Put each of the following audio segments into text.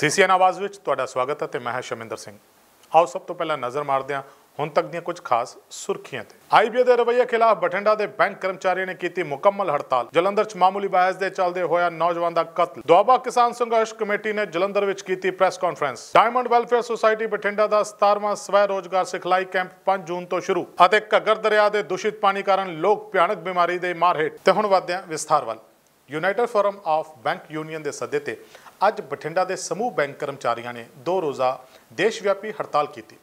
CCN ਆਵਾਜ਼ ਵਿੱਚ ਤੁਹਾਡਾ ਸਵਾਗਤ ਹੈ ਤੇ ਮੈਂ ਹਾਂ ਸ਼ਮਿੰਦਰ ਸਿੰਘ। ਆਓ ਸਭ ਤੋਂ ਪਹਿਲਾਂ ਨਜ਼ਰ ਮਾਰਦੇ ਹਾਂ ਹੁਣ ਤੱਕ ਦੀਆਂ ਕੁਝ ਖਾਸ ਸੁਰਖੀਆਂ ਤੇ। ਆਈਬੀਏ ਦੇ ਰਵੱਈਏ ਖਿਲਾਫ ਬਠਿੰਡਾ ਦੇ ਬੈਂਕ ਕਰਮਚਾਰੀਆਂ ਨੇ ਕੀਤੀ ਮੁਕੰਮਲ ਹੜਤਾਲ। ਜਲੰਧਰ 'ਚ ਮਾਮੂਲੀ ਬਹਿਸ ਦੇ ਚੱਲਦੇ ਹੋਇਆ ਨੌਜਵਾਨ ਦਾ ਕਤਲ। ਦੁਆਬਾ ਕਿਸਾਨ ਸੰਘਰਸ਼ ਕਮੇਟੀ ਨੇ ਜਲੰਧਰ ਵਿੱਚ ਕੀਤੀ press conference. Diamond welfare society Bathinda ਦਾ 17ਵਾਂ ਸਵੈ ਰੋਜ਼ਗਾਰ ਸਿਖਲਾਈ ਕੈਂਪ 5 ਜੂਨ ਤੋਂ ਸ਼ੁਰੂ ਅਤੇ ਘੱਗਰ ਦਰਿਆ ਦੇ ਦੂਸ਼ਿਤ ਪਾਣੀ ਕਾਰਨ ਲੋਕ ਭਿਆਨਕ ਬਿਮਾਰੀ ਦੇ ਮਾਰ ਹੇਠ। ਤੇ ਹੁਣ ਵਧਦੇ ਹਾਂ ਵਿਸਥਾਰ ਵੱਲ। United forum of bank union ਦੇ ਸੱਦੇ ਤੇ ਅੱਜ ਬਠਿੰਡਾ ਦੇ ਸਮੂਹ ਬੈਂਕ ਕਰਮਚਾਰੀਆਂ ਨੇ ਦੋ ਰੋਜ਼ਾ ਦੇਸ਼ ਵਿਆਪੀ ਹੜਤਾਲ ਕੀਤੀ,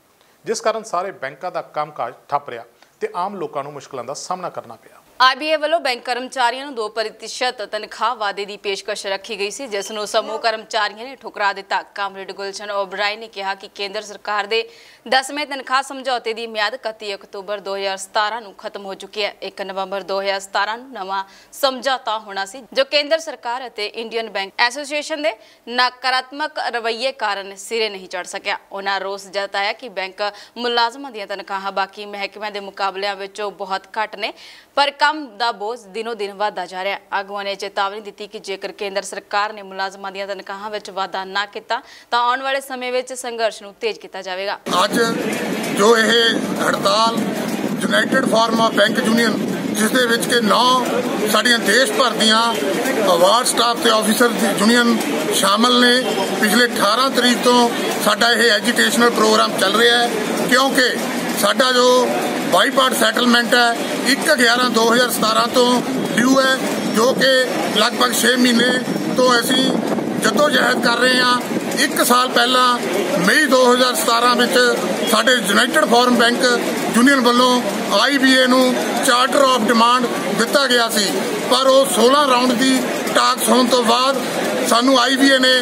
ਜਿਸ ਕਾਰਨ ਸਾਰੇ ਬੈਂਕਾਂ ਦਾ ਕੰਮਕਾਜ ਠੱਪ ਰਿਹਾ ਤੇ ਆਮ ਲੋਕਾਂ ਨੂੰ ਮੁਸ਼ਕਲਾਂ ਦਾ ਸਾਹਮਣਾ ਕਰਨਾ ਪਿਆ। ਆਈਬੀਏ ਵੱਲੋਂ ਬੈਂਕ ਕਰਮਚਾਰੀਆਂ ਨੂੰ 2% ਤਨਖਾਹ ਵਾਅਦੇ ਦੀ ਪੇਸ਼ਕਸ਼ ਰੱਖੀ ਗਈ ਸੀ, ਜਿਸ ਨੂੰ ਸਮੂਹ ਕਰਮਚਾਰੀਆਂ ਨੇ ਠੁਕਰਾ ਦਿੱਤਾ। ਕਾਮਰੇਡ ਗੁਲਸ਼ਨ ਓਬਰਾਈ ਨੇ ਕਿਹਾ ਕਿ ਕੇਂਦਰ ਸਰਕਾਰ ਦੇ 10ਵੇਂ ਤਨਖਾਹ ਸਮਝੌਤੇ ਦੀ ਮਿਆਦ 31 ਅਕਤੂਬਰ 2017 ਨੂੰ ਖਤਮ ਹੋ ਚੁੱਕੀ ਹੈ। 1 ਨਵੰਬਰ 2017 ਨੂੰ ਨਵਾਂ ਸਮਝੌਤਾ ਹੋਣਾ ਸੀ, ਜੋ ਕੇਂਦਰ ਸਰਕਾਰ ਅਤੇ ਇੰਡੀਅਨ ਬੈਂਕ ਐਸੋਸੀਏਸ਼ਨ ਦੇ ਨਕਾਰਾਤਮਕ ਰਵੱਈਏ ਕਾਰਨ ਸਿਰੇ ਨਹੀਂ ਚੜ ਸਕਿਆ। ਉਹਨਾਂ ਰੋਸ ਜਤਾਇਆ ਕਿ ਬੈਂਕ ਮੁਲਾਜ਼ਮਾਂ ਦੀਆਂ ਤਨਖਾਹਾਂ ਬਾਕੀ ਮਹਿਕਮਿਆਂ ਦੇ ਮੁਕਾਬਲਿਆਂ ਵਿੱਚੋਂ ਬਹੁਤ ਘੱਟ ਨੇ, ਪਰ ਕੰਮ ਦਾ ਬੋਝ ਦਿਨੋ ਦਿਨ ਵਧਦਾ ਜਾ ਰਿਹਾ ਹੈ। ਆਗੂਆਂ ਨੇ ਚੇਤਾਵਨੀ ਦਿੱਤੀ ਕਿ ਜੇਕਰ ਕੇਂਦਰ ਸਰਕਾਰ ਨੇ ਮੁਲਾਜ਼ਮਾਂ ਦੀਆਂ ਤਨਖਾਹਾਂ ਵਿੱਚ ਵਾਧਾ ਨਾ ਕੀਤਾ, ਤਾਂ ਆਉਣ ਵਾਲੇ ਸਮੇਂ ਵਿੱਚ ਸੰਘਰਸ਼ ਨੂੰ ਤੇਜ਼ ਕੀਤਾ ਜਾਵੇਗਾ। ਅੱਜ ਜੋ ਇਹ ਹੜਤਾਲ ਯੂਨਾਈਟਿਡ ਫਾਰਮ ਬੈਂਕ ਯੂਨੀਅਨ ਜਿਸ ਦੇ ਵਿੱਚ ਕਿ ਨੌ ਸਾਡੀਆਂ ਦੇਸ਼ ਭਰ ਦੀਆਂ ਅਵਾਰਡ ਸਟਾਫ ਤੇ ਆਫੀਸਰ ਯੂਨੀਅਨ ਸ਼ਾਮਲ ਨੇ, ਪਿਛਲੇ 18 ਤਰੀਕ ਤੋਂ ਸਾਡਾ ਇਹ ਐਜੂਕੇਸ਼ਨਲ ਪ੍ਰੋਗਰਾਮ ਚੱਲ ਰਿਹਾ ਹੈ। ਕਿਉਂਕਿ ਸਾਡਾ ਜੋ ਬਾਈਪਾਰਟ ਸੈਟਲਮੈਂਟ ਹੈ 1/11/2017 ਤੋਂ ਡਿਊ ਹੈ, ਜੋ ਕਿ ਲਗਭਗ 6 ਮਹੀਨੇ ਤੋਂ ਅਸੀਂ ਜਦੋਂ ਜਹਿਦ ਕਰ ਰਹੇ ਹਾਂ। ਇੱਕ ਸਾਲ ਪਹਿਲਾਂ, ਮਈ 2017 ਵਿੱਚ ਸਾਡੇ ਯੂਨਾਈਟਿਡ ਫਾਰਮ ਬੈਂਕ ਯੂਨੀਅਨ ਵੱਲੋਂ ਆਈਬੀਏ ਨੂੰ ਚਾਰਟਰ ਆਫ ਡਿਮਾਂਡ ਦਿੱਤਾ ਗਿਆ ਸੀ। ਪਰ ਉਹ 16 ਰਾਉਂਡ ਦੀ ਟਾਕਸ ਹੋਣ ਤੋਂ ਬਾਅਦ ਸਾਨੂੰ ਆਈਬੀਏ ਨੇ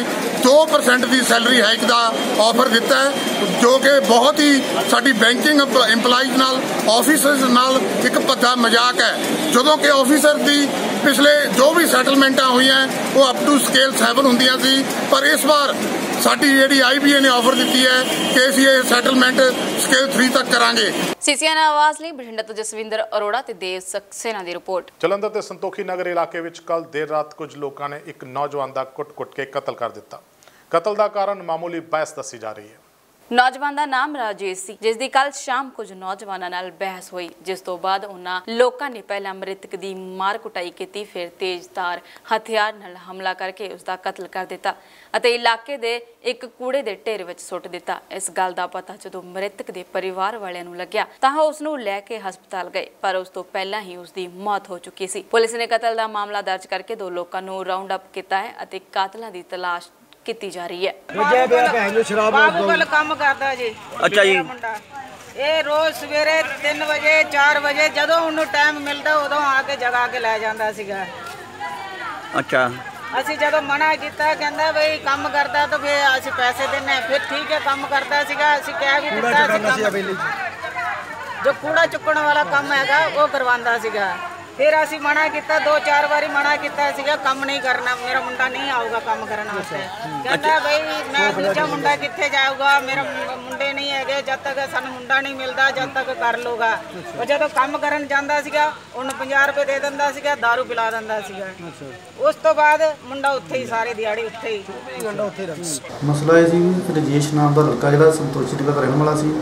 2% ਦੀ ਸੈਲਰੀ ਹਾਈਕ ਦਾ ਆਫਰ ਦਿੱਤਾ ਹੈ, ਜੋ ਕਿ ਬਹੁਤ ਹੀ ਸਾਡੀ ਬੈਂਕਿੰਗ EMPLOYEES ਨਾਲ ਆਫੀਸਰਸ ਨਾਲ ਇੱਕ ਭੱਦਾ ਮਜ਼ਾਕ ਹੈ। ਜਦੋਂ ਕਿ ਆਫੀਸਰ ਦੀ ਪਿਛਲੇ ਜੋ ਵੀ ਸੈਟਲਮੈਂਟਾਂ ਹੋਈਆਂ, ਉਹ ਅਪ ਟੂ ਸਕੇਲ 7 ਹੁੰਦੀਆਂ ਸੀ, ਪਰ ਇਸ ਵਾਰ ਸਾਡੀ ਜਿਹੜੀ ਆਈਬੀਏ ਨੇ ਆਫਰ ਦਿੱਤੀ ਹੈ ਕਿ ਅਸੀਂ ਇਹ ਸੈਟਲਮੈਂਟ ਸਕੇਲ 3 ਤੱਕ ਕਰਾਂਗੇ। ਸੀਸੀਐਨ ਆਵਾਜ਼ ਲਈ ਬਠਿੰਡਾ ਤੋਂ ਜਸਵਿੰਦਰ ਅਰੋੜਾ ਤੇ ਦੇਵ ਸਕਸੇਨਾ ਦੀ ਰਿਪੋਰਟ। ਜਲੰਧਰ ਤੇ ਸੰਤੋਖੀ ਨਗਰ ਇਲਾਕੇ ਵਿੱਚ ਕੱਲ ਦੇਰ ਰਾਤ ਕੁਝ ਲੋਕਾਂ ਨੇ ਇੱਕ ਨੌਜਵਾਨ ਦਾ ਕੁੱਟ-ਕੁੱਟ ਕੇ ਕਤਲ ਕਰ ਦਿੱਤਾ। ਕਤਲ ਦਾ ਕਾਰਨ ਮਾਮੂਲੀ ਬਹਿਸ ਦੱਸੀ ਜਾ ਰਹੀ ਹੈ। ਨੌਜਵਾਨ ਦਾ ਨਾਮ ਰਾਜੇਸ਼ ਸੀ, ਜਿਸ ਦੀ ਕੱਲ ਸ਼ਾਮ ਕੁਝ ਨੌਜਵਾਨਾਂ ਨਾਲ ਬਹਿਸ ਹੋਈ, ਜਿਸ ਤੋਂ ਬਾਅਦ ਉਹਨਾਂ ਲੋਕਾਂ ਨੇ ਪਹਿਲਾਂ ਮ੍ਰਿਤਕ ਦੀ ਮਾਰ ਕੁਟਾਈ ਕੀਤੀ, ਫਿਰ ਤੇਜ਼ਧਾਰ ਹਥਿਆਰ ਨਾਲ ਹਮਲਾ ਕਰਕੇ ਉਸ ਦਾ ਕਤਲ ਕਰ ਦਿੱਤਾ ਅਤੇ ਇਲਾਕੇ ਦੇ ਇੱਕ ਕੂੜੇ ਦੇ ਢੇਰ ਵਿੱਚ ਸੁੱਟ ਦਿੱਤਾ। ਇਸ ਗੱਲ ਦਾ ਪਤਾ ਜਦੋਂ ਮ੍ਰਿਤਕ ਦੇ ਪਰਿਵਾਰ ਵਾਲਿਆਂ ਨੂੰ ਲੱਗਿਆ, ਤਾਂ ਉਹ ਉਸ ਨੂੰ ਲੈ ਕੇ ਹਸਪਤਾਲ ਗਏ, ਪਰ ਉਸ ਤੋਂ ਪਹਿਲਾਂ ਹੀ ਉਸ ਦੀ ਮੌਤ ਹੋ ਚੁੱਕੀ ਸੀ। ਪੁਲਿਸ ਨੇ ਕਤਲ ਦਾ ਮਾਮਲਾ ਦਰਜ ਕਰਕੇ ਦੋ ਲੋਕਾਂ ਨੂੰ ਰਾਉਂਡ ਅਪ ਕੀਤਾ ਹੈ ਅਤੇ ਕਾਤਲਾਂ ਦੀ ਤਲਾਸ਼ ਕੀਤੀ ਜਾ ਰਹੀ ਹੈ। ਦੂਜੇ ਪਿਆ ਭੈਣ ਨੂੰ ਸ਼ਰਾਬ ਬਾਬੂ ਕੋਲ ਕੰਮ ਕਰਦਾ ਜੀ। ਅੱਛਾ ਜੀ। ਮੁੰਡਾ। ਇਹ ਰੋਜ਼ ਸਵੇਰੇ 3 ਵਜੇ 4 ਵਜੇ ਜਦੋਂ ਉਹਨੂੰ ਟਾਈਮ ਮਿਲਦਾ ਉਦੋਂ ਆ ਕੇ ਜਗਾ ਕੇ ਲੈ ਜਾਂਦਾ ਸੀਗਾ। ਅੱਛਾ। ਅਸੀਂ ਜਦੋਂ ਮਨਾ ਕੀਤਾ ਕਹਿੰਦਾ ਬਈ ਕੰਮ ਕਰਦਾ ਤਾਂ ਫੇਰ ਅਸੀਂ ਪੈਸੇ ਦਿੰਨੇ। ਫਿਰ ਠੀਕ ਹੈ ਕੰਮ ਕਰਦਾ ਸੀਗਾ। ਅਸੀਂ ਕਹਿ ਵੀ ਦਿੱਤਾ ਸੀ ਕੰਮ- ਜੋ ਕੂੜਾ ਚੁੱਕਣ ਵਾਲਾ ਕੰਮ ਹੈਗਾ ਉਹ ਕਰਵਾਉਂਦਾ ਸੀਗਾ। ਫਿਰ ਅਸੀਂ ਮਨਾ ਕੀਤਾ, ਦੋ ਚਾਰ ਵਾਰੀ ਮਨਾ ਕੀਤਾ ਸੀਗਾ, ਕੰਮ ਨਹੀਂ ਕਰਨਾ, ਮੇਰਾ ਮੁੰਡਾ ਨਹੀਂ ਆਊਗਾ ਕੰਮ ਕਰਨ ਵਾਸਤੇ। ਕਹਿੰਦਾ ਬਈ, ਮੈਂ ਦੂਜਾ ਮੁੰਡਾ ਕਿੱਥੇ ਜਾਊਗਾ, ਮੇਰਾ ਮੁੰਡੇ ਨਹੀਂ ਹੈਗੇ, ਜਦ ਤੱਕ ਸਾਨੂੰ ਮੁੰਡਾ ਨਹੀਂ ਮਿਲਦਾ, ਜਦ ਤੱਕ ਕਰ ਲੂਗਾ ਉਹ ਜਦੋਂ ਕੰਮ ਕਰਨ ਜਾਂਦਾ ਸੀਗਾ, ਉਹਨੂੰ 50 ਰੁਪਏ ਦੇ ਦਿੰਦਾ ਸੀਗਾ दारू ਪਿਲਾ ਦਿੰਦਾ ਸੀਗਾ। ਉਸ ਤੋਂ ਬਾਅਦ ਮੁੰਡਾ ਉੱਥੇ ਹੀ, ਸਾਰੇ ਦਿਹਾੜੀ ਉੱਥੇ ਹੀ। ਮਸਲਾ ਇਹ ਸੀ ਰਜੇਸ਼ ਨਾਮ ਦਾ ਲੜਕਾ ਜਿਹੜਾ ਸੰਤੋਸ਼ੀ ਨਗਰ ਰਹਿਣ ਵਾਲਾ ਸੀ।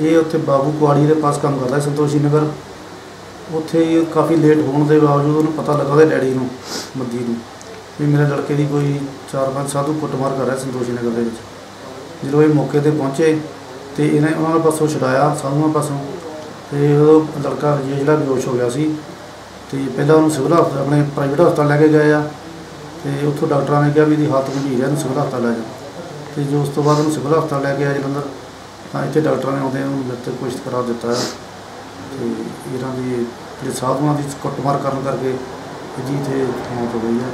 ਇਹ ਉੱਥੇ ਬਾਬੂ ਕੁਆੜੀ ਦੇ ਪਾਸ ਕੰਮ ਕਰਦਾ ਸੰਤੋਸ਼ੀ ਨਗਰ। ਉੱਥੇ ਕਾਫੀ ਲੇਟ ਹੋਣ ਦੇ ਬਾਵਜੂਦ ਉਹਨੂੰ ਪਤਾ ਲੱਗਾ ਉਹਦੇ ਡੈਡੀ ਨੂੰ ਮੱਦੀ ਨੂੰ, ਵੀ ਮੇਰੇ ਲੜਕੇ ਦੀ ਕੋਈ 4-5 ਸਾਧੂ ਕੁੱਟਮਾਰ ਕਰ ਰਿਹਾ ਸੰਤੋਸ਼ੀ ਨਗਰ ਦੇ ਵਿੱਚ। ਜਦੋਂ ਇਹ ਮੌਕੇ ਤੇ ਪਹੁੰਚੇ ਤੇ ਇਹਨੇ ਉਹਨਾਂ ਦੇ ਪਾਸੋਂ ਛਡਾਇਆ ਸਾਧੂਆਂ ਪਾਸੋਂ, ਤੇ ਉਹ ਲੜਕਾ ਰਜੇਸ਼ ਜਿਹੜਾ ਬੇਹੋਸ਼ ਹੋ ਗਿਆ ਸੀ ਤੇ ਪਹਿਲਾਂ ਉਹਨੂੰ ਸਿਵਲ ਹਸਪਤਾਲ ਆਪਣੇ ਪ੍ਰਾਈਵੇਟ ਹਸਪਤਾਲ ਲੈ ਕੇ ਗਏ ਆ ਤੇ ਉੱਥੋਂ ਡਾਕਟਰਾਂ ਨੇ ਕਿਹਾ ਵੀ ਇਹਦੀ ਹਾਲਤ ਗੰਭੀਰ ਹੈ, ਇਹਨੂੰ ਸਿਵਲ ਹਸਪਤਾਲ ਲੈ ਜਾਓ। ਤੇ ਜੋ ਉਸ ਤੋਂ ਬਾਅਦ ਉਹਨੂੰ ਸਿਵਲ ਹਸਪਤਾਲ ਲੈ ਕੇ ਆਏ ਜਲੰਧਰ, ਤਾਂ ਇੱਥੇ ਡਾਕਟਰਾਂ ਨੇ ਉਹਦੇ ਉਹਨੂੰ ਮ੍ਰਿਤਕ ਘੋਸ਼ਿਤ ਕਰਾ ਦਿੱਤਾ। ਹੈ ਤੇ ਇਹਨਾਂ ਦੀ ਜਿਹੜੇ ਸਾਧੂਆਂ ਦੀ ਕੁੱਟਮਾਰ ਕਰਨ ਕਰਕੇ ਇਹਦੀ ਇੱਥੇ ਮੌਤ ਹੋ ਗਈ ਹੈ।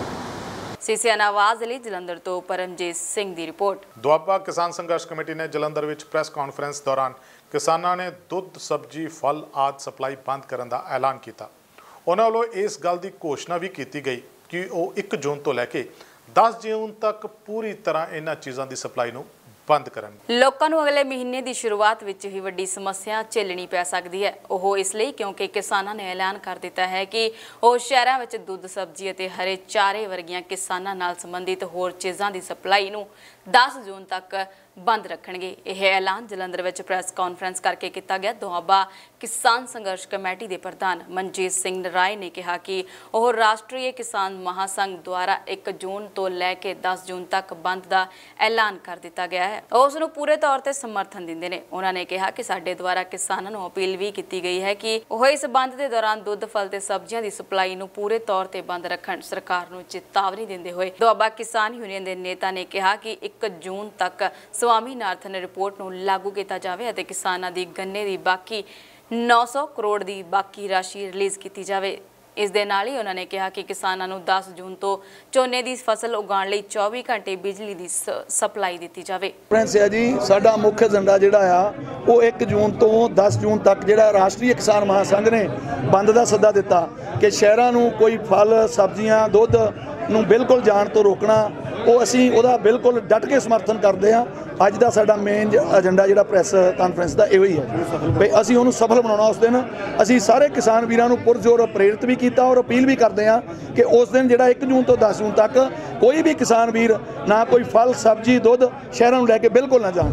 ਸੀਸੀਐਨ ਆਵਾਜ਼ ਲਈ ਜਲੰਧਰ ਤੋਂ ਪਰਮਜੀਤ ਸਿੰਘ ਦੀ ਰਿਪੋਰਟ। ਦੁਆਬਾ ਕਿਸਾਨ ਸੰਘਰਸ਼ ਕਮੇਟੀ ਨੇ ਜਲੰਧਰ ਵਿੱਚ ਪ੍ਰੈਸ ਕਾਨਫਰੰਸ ਦੌਰਾਨ ਕਿਸਾਨਾਂ ਨੇ ਦੁੱਧ ਸਬਜ਼ੀ ਫਲ ਆਦ ਸਪਲਾਈ ਬੰਦ ਕਰਨ ਦਾ ਐਲਾਨ ਕੀਤਾ। ਉਹਨਾਂ ਵੱਲੋਂ ਇਸ ਗੱਲ ਦੀ ਘੋਸ਼ਣਾ ਵੀ ਕੀਤੀ ਗਈ ਕਿ ਉਹ 1 ਜੂਨ ਤੋਂ ਲੈ ਕੇ 10 ਜੂਨ ਤੱਕ ਪੂਰੀ ਤਰ੍ਹਾਂ ਇਹਨਾਂ ਚੀਜ਼ਾਂ ਦੀ ਸਪਲਾਈ ਨੂੰ ਬੰਦ ਕਰਨਗੇ ਲੋਕਾਂ ਨੂੰ ਅਗਲੇ ਮਹੀਨੇ ਦੀ ਸ਼ੁਰੂਆਤ ਵਿੱਚ ਹੀ ਵੱਡੀ ਸਮੱਸਿਆ ਝੇਲਣੀ ਪੈ ਸਕਦੀ ਹੈ। ਉਹ ਇਸ ਲਈ ਕਿਉਂਕਿ ਕਿਸਾਨਾਂ ਨੇ ਐਲਾਨ ਕਰ ਦਿੱਤਾ ਹੈ ਕਿ ਉਹ ਸ਼ਹਿਰਾਂ ਵਿੱਚ ਦੁੱਧ, ਸਬਜ਼ੀ ਅਤੇ ਹਰੇ ਚਾਰੇ ਵਰਗੀਆਂ ਕਿਸਾਨਾਂ ਨਾਲ ਸੰਬੰਧਿਤ ਹੋਰ ਚੀਜ਼ਾਂ ਦੀ ਸਪਲਾਈ ਨੂੰ 10 ਜੂਨ ਤੱਕ ਬੰਦ ਰੱਖਣਗੇ। ਇਹ ਐਲਾਨ ਜਲੰਧਰ ਵਿੱਚ ਪ੍ਰੈਸ ਕਾਨਫਰੰਸ ਕਰਕੇ ਕੀਤਾ ਗਿਆ। ਦੁਆਬਾ ਕਿਸਾਨ ਸੰਘਰਸ਼ ਕਮੇਟੀ ਦੇ ਪ੍ਰਧਾਨ ਮਨਜੀਤ ਸਿੰਘ ਰਾਏ ਨੇ ਕਿਹਾ ਕਿ ਉਹ ਰਾਸ਼ਟਰੀ ਕਿਸਾਨ ਮਹਾਸੰਘ ਦੁਆਰਾ 1 ਜੂਨ ਤੋਂ ਲੈ ਕੇ 10 ਜੂਨ ਤੱਕ ਬੰਦ ਦਾ ਐਲਾਨ ਕਰ ਦਿੱਤਾ ਗਿਆ ਹੈ। ਉਹ ਉਸ ਨੂੰ ਪੂਰੇ ਤੌਰ ਤੇ ਸਮਰਥਨ ਦਿੰਦੇ ਨੇ। ਉਹਨਾਂ ਨੇ ਕਿਹਾ ਕਿ ਸਾਡੇ ਦੁਆਰਾ ਕਿਸਾਨਾਂ ਨੂੰ ਅਪੀਲ ਵੀ ਕੀਤੀ ਗਈ ਹੈ ਕਿ ਉਹ ਇਸ ਬੰਦ ਦੇ ਦੌਰਾਨ ਦੁੱਧ, ਫਲ ਤੇ ਸਬਜ਼ੀਆਂ ਦੀ ਸਪਲਾਈ ਨੂੰ ਪੂਰੇ ਤੌਰ ਤੇ ਬੰਦ ਰੱਖਣ। ਸਰਕਾਰ ਨੂੰ ਚੇਤਾਵਨੀ ਦਿੰਦੇ ਹੋਏ ਦੁਆਬਾ ਕਿਸਾਨ ਯੂਨੀਅਨ ਦੇ ਨੇਤਾ ਨੇ ਕਿਹਾ ਕਿ 1 ਜੂਨ ਤੱਕ ਸਵਾਮੀਨਾਥਨ ਰਿਪੋਰਟ ਨੂੰ ਲਾਗੂ ਕੀਤਾ ਜਾਵੇ ਅਤੇ ਕਿਸਾਨਾਂ ਦੀ ਗੰਨੇ ਦੀ ਬਾਕੀ 900 ਕਰੋੜ ਦੀ ਬਾਕੀ ਰਾਸ਼ੀ ਰਿਲੀਜ਼ ਕੀਤੀ ਜਾਵੇ। ਇਸ ਦੇ ਨਾਲ ਹੀ ਉਹਨਾਂ ਨੇ ਕਿਹਾ ਕਿ ਕਿਸਾਨਾਂ ਨੂੰ 10 ਜੂਨ ਤੋਂ ਝੋਨੇ ਦੀ ਫਸਲ ਉਗਾਉਣ ਲਈ 24 ਘੰਟੇ ਬਿਜਲੀ ਦੀ ਸਪਲਾਈ ਦਿੱਤੀ ਜਾਵੇ। ਕਾਨਫਰੰਸ ਜੀ, ਸਾਡਾ ਮੁੱਖ ਏਜੰਡਾ ਜਿਹੜਾ ਆ, ਉਹ 1 ਜੂਨ ਤੋਂ 10 ਜੂਨ ਤੱਕ ਜਿਹੜਾ ਰਾਸ਼ਟਰੀ ਕਿਸਾਨ ਮਹਾਸੰਘ ਨੇ ਬੰਦ ਦਾ ਸੱਦਾ ਦਿੱਤਾ ਕਿ ਸ਼ਹਿਰਾਂ ਨੂੰ ਕੋਈ ਫਲ, ਸਬਜ਼ੀਆਂ, ਦੁੱਧ ਨੂੰ ਬਿਲਕੁਲ ਜਾਣ ਤੋਂ ਰੋਕਣਾ ਉਹ ਅਸੀਂ ਉਹਦਾ ਬਿਲਕੁਲ ਡਟ ਕੇ ਸਮਰਥਨ ਕਰਦੇ ਆ ਅੱਜ ਦਾ ਸਾਡਾ ਮੇਨ ਏਜੰਡਾ ਜਿਹੜਾ ਪ੍ਰੈਸ ਕਾਨਫਰੰਸ ਦਾ ਇਹੋ ਹੀ ਹੈ। ਵੀ ਅਸੀਂ ਉਹਨੂੰ ਸਫਲ ਬਣਾਉਣਾ ਉਸ ਦਿਨ। ਅਸੀਂ ਸਾਰੇ ਕਿਸਾਨ ਵੀਰਾਂ ਨੂੰ ਪੁਰਜੋਰ ਪ੍ਰੇਰਿਤ ਵੀ ਕੀਤਾ ਔਰ ਅਪੀਲ ਵੀ ਕਰਦੇ ਆ ਕਿ ਉਸ ਦਿਨ ਜਿਹੜਾ 1 ਜੂਨ ਤੋਂ 10 ਜੂਨ ਤੱਕ ਕੋਈ ਵੀ ਕਿਸਾਨ ਵੀਰ ਨਾ ਕੋਈ ਫਲ, ਸਬਜ਼ੀ, ਦੁੱਧ ਸ਼ਹਿਰਾਂ ਨੂੰ ਲੈ ਕੇ ਬਿਲਕੁਲ ਨਾ ਜਾਣ।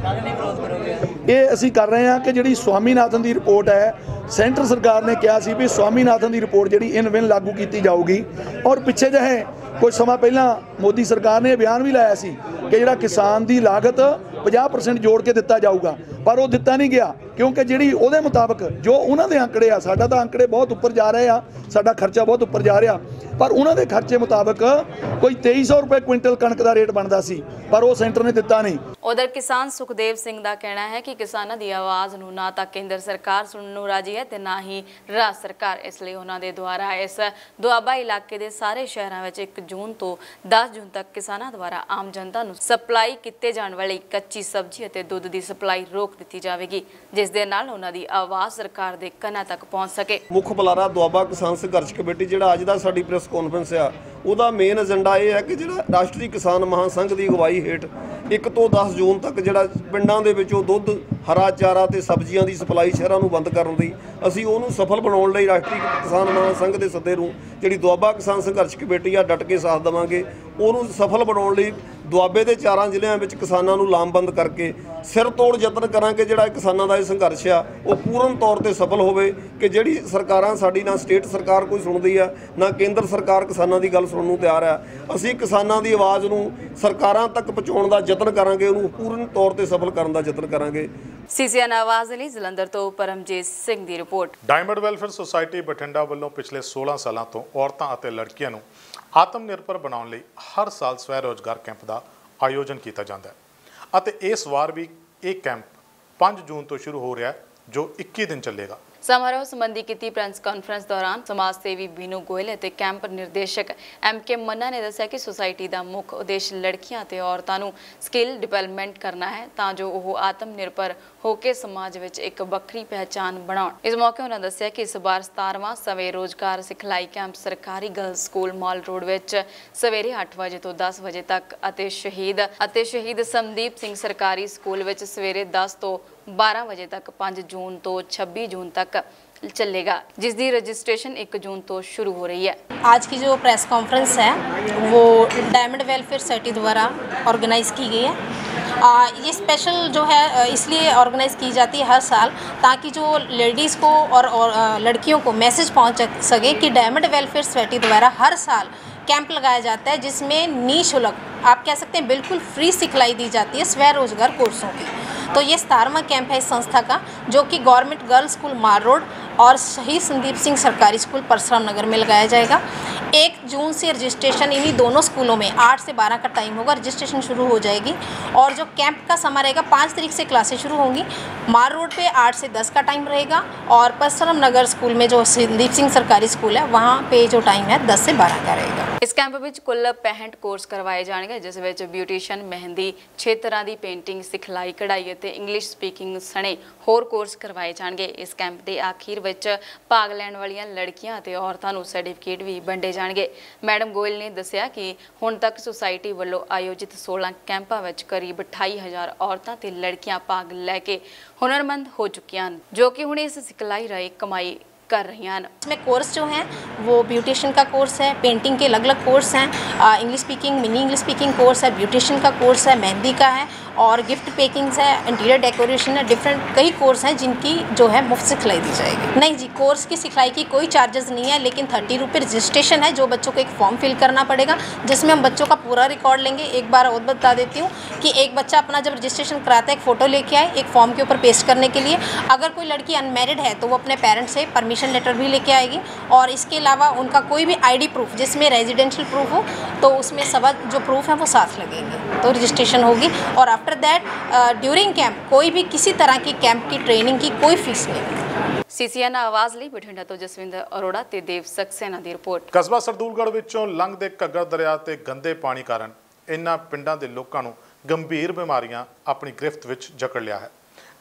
ਇਹ ਅਸੀਂ ਕਰ ਰਹੇ ਹਾਂ ਕਿ ਜਿਹੜੀ ਸਵਾਮੀਨਾਥਨ ਦੀ ਰਿਪੋਰਟ ਹੈ, ਸੈਂਟਰ ਸਰਕਾਰ ਨੇ ਕਿਹਾ ਸੀ ਵੀ ਸਵਾਮੀਨਾਥਨ ਦੀ ਰਿਪੋਰਟ ਜਿਹੜੀ ਇਨ ਵਿਨ ਲਾਗੂ ਕੀਤੀ ਜਾਊਗੀ। ਔਰ ਪਿੱਛੇ ਜਿਹੇ ਕੁਝ ਸਮਾਂ ਪਹਿਲਾਂ ਮੋਦੀ ਸਰਕਾਰ ਨੇ ਇਹ ਬਿਆਨ ਵੀ ਲਾਇਆ ਸੀ ਕਿ ਜਿਹੜਾ ਕਿਸਾਨ ਦੀ ਲਾਗਤ 50% ਜੋੜ ਕੇ ਦਿੱਤਾ ਜਾਊਗਾ। ਪਰ ਉਹ ਦਿੱਤਾ ਨਹੀਂ ਗਿਆ, ਕਿਉਂਕਿ ਜਿਹੜੀ ਉਹਦੇ ਮੁਤਾਬਕ ਜੋ ਉਹਨਾਂ ਦੇ ਅੰਕੜੇ ਆ, ਸਾਡਾ ਤਾਂ ਅੰਕੜੇ ਬਹੁਤ ਉੱਪਰ ਜਾ ਰਹੇ ਆ, ਸਾਡਾ ਖਰਚਾ ਬਹੁਤ ਉੱਪਰ ਜਾ ਰਿਹਾ। ਪਰ ਉਹਨਾਂ ਦੇ ਖਰਚੇ ਮੁਤਾਬਕ ਕੋਈ 2300 ਰੁਪਏ ਕੁਇੰਟਲ ਕਣਕ ਦਾ ਰੇਟ ਬਣਦਾ ਸੀ, ਪਰ ਉਹ ਸੈਂਟਰ ਨੇ ਦਿੱਤਾ ਨਹੀਂ। ਉਧਰ ਕਿਸਾਨ ਸੁਖਦੇਵ ਸਿੰਘ ਦਾ ਕਹਿਣਾ ਹੈ ਕਿ ਕਿਸਾਨਾਂ ਦੀ ਆਵਾਜ਼ ਨੂੰ ਨਾ ਤਾਂ ਕੇਂਦਰ ਸਰਕਾਰ ਸੁਣਨ ਨੂੰ ਰਾਜੀ ਹੈ ਤੇ ਨਾ ਹੀ ਰਾਜ ਸਰਕਾਰ ਇਸ ਲਈ ਉਹਨਾਂ ਦੇ ਦੁਆਰਾ ਇਸ ਦੁਆਬਾ ਇਲਾਕੇ ਦੇ ਸਾਰੇ ਸ਼ਹਿਰਾਂ ਵਿੱਚ 1 ਜੂਨ ਤੋਂ 10 ਜੂਨ ਤੱਕ ਕਿਸਾਨਾਂ ਦੁਆਰਾ ਆਮ ਜਨਤਾ ਨੂੰ ਸਪਲਾਈ ਕੀਤੇ ਜਾਣ ਵਾਲੀ ਕੱਚੀ ਸਬਜ਼ੀ ਅਤੇ ਦੁੱਧ ਦੀ ਸਪਲਾਈ ਰੋਕ ਦਿੱਤੀ ਜਾਵੇਗੀ, ਜਿਸ ਦੇ ਨਾਲ ਉਹਨਾਂ ਦੀ ਆਵਾਜ਼ ਸਰਕਾਰ ਦੇ ਕੰਨਾਂ ਤੱਕ ਪਹੁੰਚ ਸਕੇ। ਮੁੱਖ ਬੁਲਾਰਾ ਦੁਆਬਾ ਕਿਸਾਨ ਸੰਘਰਸ਼ ਕਮੇਟੀ, ਜਿਹੜਾ ਅੱਜ ਦਾ ਸਾਡੀ ਪ੍ਰੈਸ ਕਾਨਫਰੰਸ ਆ, ਉਹਦਾ ਮੇਨ ਏਜੰਡਾ ਇਹ ਹੈ ਕਿ ਜਿਹੜਾ ਰਾਸ਼ਟਰੀ ਕਿਸਾਨ ਮਹਾਸੰਘ ਦੀ ਅਗਵਾਈ ਹੇਠ 1 ਤੋਂ 10 ਜੂਨ ਤੱਕ ਜਿਹੜਾ ਪਿੰਡਾਂ ਦੇ ਵਿੱਚੋਂ ਦੁੱਧ, ਹਰਾ ਚਾਰਾ ਤੇ ਸਬਜ਼ੀਆਂ ਦੀ ਸਪਲਾਈ ਸ਼ਹਿਰਾਂ ਨੂੰ ਬੰਦ ਕਰਨ ਦੀ, ਅਸੀਂ ਉਹਨੂੰ ਸਫਲ ਬਣਾਉਣ ਲਈ ਰਾਸ਼ਟਰੀ ਕਿਸਾਨ ਮਹਾਸੰਘ ਦੇ ਸੱਦੇ ਨੂੰ ਜਿਹੜੀ ਦੁਆਬਾ ਕਿਸਾਨ ਸੰਘਰਸ਼ ਕਮੇਟੀ ਆ, ਡਟ ਕੇ ਸਾਥ ਦੇਵਾਂਗੇ। ਉਹਨੂੰ ਸਫਲ ਬਣਾਉਣ ਲਈ ਦੁਆਬੇ ਦੇ ਚਾਰਾਂ ਜ਼ਿਲ੍ਹਿਆਂ ਵਿੱਚ ਕਿਸਾਨਾਂ ਨੂੰ ਲਾਮਬੰਦ ਕਰਕੇ ਸਿਰ ਤੋੜ ਯਤਨ ਕਰਾਂਗੇ ਜਿਹੜਾ ਕਿਸਾਨਾਂ ਦਾ ਇਹ ਸੰਘਰਸ਼ ਆ ਉਹ ਪੂਰਨ ਤੌਰ ਤੇ ਸਫਲ ਹੋਵੇ ਕਿ ਜਿਹੜੀ ਸਰਕਾਰਾਂ ਸਾਡੀ ਨਾ ਸਟੇਟ ਸਰਕਾਰ ਕੋਈ ਸੁਣਦੀ ਆ ਨਾ ਕੇਂਦਰ ਸਰਕਾਰ ਕਿਸਾਨਾਂ ਦੀ ਗੱਲ ਸੁਣਨ ਨੂੰ ਤਿਆਰ ਆ। ਅਸੀਂ ਕਿਸਾਨਾਂ ਦੀ ਆਵਾਜ਼ ਨੂੰ ਸਰਕਾਰਾਂ ਤੱਕ ਪਹੁੰਚਾਉਣ ਦਾ ਯਤਨ ਕਰਾਂਗੇ ਉਹਨੂੰ ਪੂਰਨ ਤੌਰ ਤੇ ਸਫਲ ਕਰਨ ਦਾ ਯਤਨ ਕਰਾਂਗੇ। ਸੀਸੀਐਨ ਆਵਾਜ਼ ਲਈ ਜਲੰਧਰ ਤੋਂ ਪਰਮਜੀਤ ਸਿੰਘ ਦੀ report. Diamond welfare society Bathinda ਵੱਲੋਂ ਪਿਛਲੇ 16 ਸਾਲਾਂ ਤੋਂ ਔਰਤਾਂ ਅਤੇ ਲੜਕੀਆਂ ਨੂੰ ਆਤਮ ਨਿਰਭਰ ਬਣਾਉਣ ਲਈ ਹਰ ਸਾਲ ਸਵੈ ਰੋਜ਼ਗਾਰ ਕੈਂਪ ਦਾ ਆਯੋਜਨ ਕੀਤਾ ਜਾਂਦਾ ਹੈ। ਅਤੇ ਇਸ ਵਾਰ ਵੀ ਇਹ ਕੈਂਪ 5 ਜੂਨ ਤੋਂ ਸ਼ੁਰੂ ਹੋ ਰਿਹਾ ਹੈ, ਜੋ 21 ਦਿਨ ਚੱਲੇਗਾ। ਸਮਾਰੋਹ ਸੰਬੰਧੀ ਕੀਤੀ ਪ੍ਰੈਸ ਕਾਨਫਰੰਸ ਦੌਰਾਨ ਸਮਾਜ ਸੇਵੀ ਬੀਨੂ ਗੋਇਲ ਅਤੇ ਕੈਂਪ ਨਿਰਦੇਸ਼ਕ ਐਮ ਕੇ ਮੰਨਾ ਨੇ ਦੱਸਿਆ ਕਿ ਸੁਸਾਇਟੀ ਦਾ ਮੁੱਖ ਉਦੇਸ਼ ਲੜਕੀਆਂ ਅਤੇ ਔਰਤਾਂ ਨੂੰ ਸਕਿੱਲ ਡਿਵੈਲਪਮੈਂਟ ਕਰਨਾ ਹੈ ਤਾਂ ਜੋ ਉਹ ਆਤਮ ਨਿਰਭਰ ਹੋ ਕੇ ਸਮਾਜ ਵਿੱਚ ਇੱਕ ਵੱਖਰੀ ਪਹਿਚਾਨ ਬਣਾਉਣ। ਇਸ ਮੌਕੇ ਉਹਨਾਂ ਦੱਸਿਆ ਕਿ ਇਸ ਵਾਰ 17ਵਾਂ ਸਵੇ ਰੋਜ਼ਗਾਰ ਸਿਖਲਾਈ ਕੈਂਪ ਸਰਕਾਰੀ ਗਰਲਸ ਸਕੂਲ ਮਾਲ ਰੋਡ ਵਿੱਚ ਸਵੇਰੇ 8 ਵਜੇ ਤੋਂ 10 ਵਜੇ ਤੱਕ ਅਤੇ ਸ਼ਹੀਦ ਅਤੇ ਸ਼ਹੀਦ ਸੰਦੀਪ ਸਿੰਘ ਸਰਕਾਰੀ ਸਕੂਲ ਵਿੱਚ ਸਵੇਰੇ 10 ਤੋਂ 12 ਵਜੇ ਤੱਕ 5 ਜੂਨ ਤੋਂ 26 ਜੂਨ ਤੱਕ चलेगा जिस दी रजिस्ट्रेशन 1 जून तो शुरू हो रही है आज की जो प्रेस कॉन्फ्रेंस है वो डायमंड वेलफेयर सोसाइटी द्वारा ऑर्गेनाइज़ की गई है आ, ये स्पेशल जो है अ, इसलिए ऑर्गेनाइज़ की जाती है हर साल ताकि जो लेडीज़ को और, और अ, लड़कियों को मैसेज पहुंच सके कि डायमंड वेलफेयर सोसाइटी द्वारा हर साल कैंप लगाया जाता है जिसमें निःशुल्क आप कह सकते हैं बिल्कुल फ्री सिखलाई दी जाती है स्वरोजगार कोर्सों की। तो ये सतारवा कैंप है इस संस्था का, जो कि गवर्नमेंट गर्ल्स स्कूल मार रोड और शहीद संदीप सिंह सरकारी स्कूल परशुराम नगर में लगाया जाएगा एक जून से रजिस्ट्रेशन इन्हीं दोनों स्कूलों में आठ से बारह का टाइम होगा रजिस्ट्रेशन शुरू हो जाएगी और जो कैंप का समय रहेगा पाँच तारीख से क्लासें शुरू होंगी मार रोड पे आठ से दस का टाइम रहेगा और परशुराम नगर स्कूल में जो संदीप सिंह सरकारी स्कूल है वहाँ पे जो टाइम है दस से बारह का रहेगा ਇਸ ਕੈਂਪ ਵਿੱਚ ਕੁੱਲ 65 ਕੋਰਸ ਕਰਵਾਏ ਜਾਣਗੇ ਜਿਸ ਵਿੱਚ ਬਿਊਟੀਸ਼ੀਅਨ ਮਹਿੰਦੀ ਛੇ ਤਰ੍ਹਾਂ ਦੀ ਪੇਂਟਿੰਗ ਸਿਖਲਾਈ ਕਢਾਈ ਅਤੇ ਇੰਗਲਿਸ਼ ਸਪੀਕਿੰਗ ਸਣੇ ਹੋਰ ਕੋਰਸ ਕਰਵਾਏ ਜਾਣਗੇ ਇਸ ਕੈਂਪ ਦੇ ਆਖਿਰ ਵਿੱਚ ਭਾਗ ਲੈਣ ਵਾਲੀਆਂ ਲੜਕੀਆਂ ਅਤੇ ਔਰਤਾਂ ਨੂੰ ਸਰਟੀਫਿਕੇਟ ਵੀ ਵੰਡੇ ਜਾਣਗੇ ਮੈਡਮ ਗੋਇਲ ਨੇ ਦੱਸਿਆ ਕਿ ਹੁਣ ਤੱਕ ਸੁਸਾਇਟੀ ਵੱਲੋਂ ਆਯੋਜਿਤ 16 ਕੈਂਪਾਂ ਵਿੱਚ ਕਰੀਬ 28000 ਔਰਤਾਂ ਤੇ ਲੜਕੀਆਂ ਭਾਗ ਲੈ ਕੇ ਹੁਨਰਮੰਦ ਹੋ ਚੁੱਕੀਆਂ ਹਨ ਜੋ ਕਿ ਹੁਣ ਇਸ ਸਿਖਲਾਈ ਰਾਹੀਂ ਕਮਾਈ ਕਰ ਰਹੀਆਂ ਹਨ इसमें कोर्स जो हैं वो ब्यूटिशियन का कोर्स है पेंटिंग के अलग अलग कोर्स हैं English speaking mini English speaking course है ब्यूटिशियन का कोर्स है मेहंदी का है और गिफ्ट पेकिंग्स है इंटीरियर डेकोरेशन है डिफरेंट कई कोर्स हैं जिनकी जो है मुफ़्त सिखलाई दी जाएगी। नहीं जी कोर्स की सिखलाई की कोई चार्जेस नहीं है, लेकिन थर्टी रुपये रजिस्ट्रेशन है जो बच्चों को एक फॉर्म फिल करना पड़ेगा, जिसमें हम बच्चों का पूरा रिकॉर्ड लेंगे। एक बार और बता देती हूँ कि एक बच्चा अपना जब रजिस्ट्रेशन कराता है, एक फ़ोटो लेके आए, एक फॉर्म के ऊपर पेस्ट करने के लिए। अगर कोई लड़की अनमेरिड है तो वो अपने पेरेंट्स से परमिशन लेटर भी लेके आएगी और इसके अलावा उनका कोई भी आईडी प्रूफ जिसमें रेजिडेंशियल प्रूफ हो तो उसमें सभा जो प्रूफ है वो साथ लगेंगे तो रजिस्ट्रेशन होगी और आफ्टर दैट ड्यूरिंग कैंप कोई भी किसी तरह की कैंप की ट्रेनिंग की कोई फीस नहीं ਸੀਸੀਐਨ ਆਵਾਜ਼ ਲਈ ਬਠਿੰਡਾ ਤੋਂ ਜਸਵਿੰਦਰ ਅਰੋੜਾ ਤੇ ਦੇਵ ਸਕਸੇਨਾ ਦੀ ਰਿਪੋਰਟ ਕਸਬਾ ਸਰਦੂਲਗੜ੍ਹ ਵਿੱਚੋਂ ਲੰਘਦੇ ਘੱਗਰ ਦਰਿਆ ਤੇ ਗੰਦੇ ਪਾਣੀ ਕਾਰਨ ਇਨ੍ਹਾਂ ਪਿੰਡਾਂ ਦੇ ਲੋਕਾਂ ਨੂੰ ਗੰਭੀਰ ਬਿਮਾਰੀਆਂ ਆਪਣੀ ਗ੍ਰਿਫਤ ਵਿੱਚ ਜਕੜ ਲਿਆ ਹੈ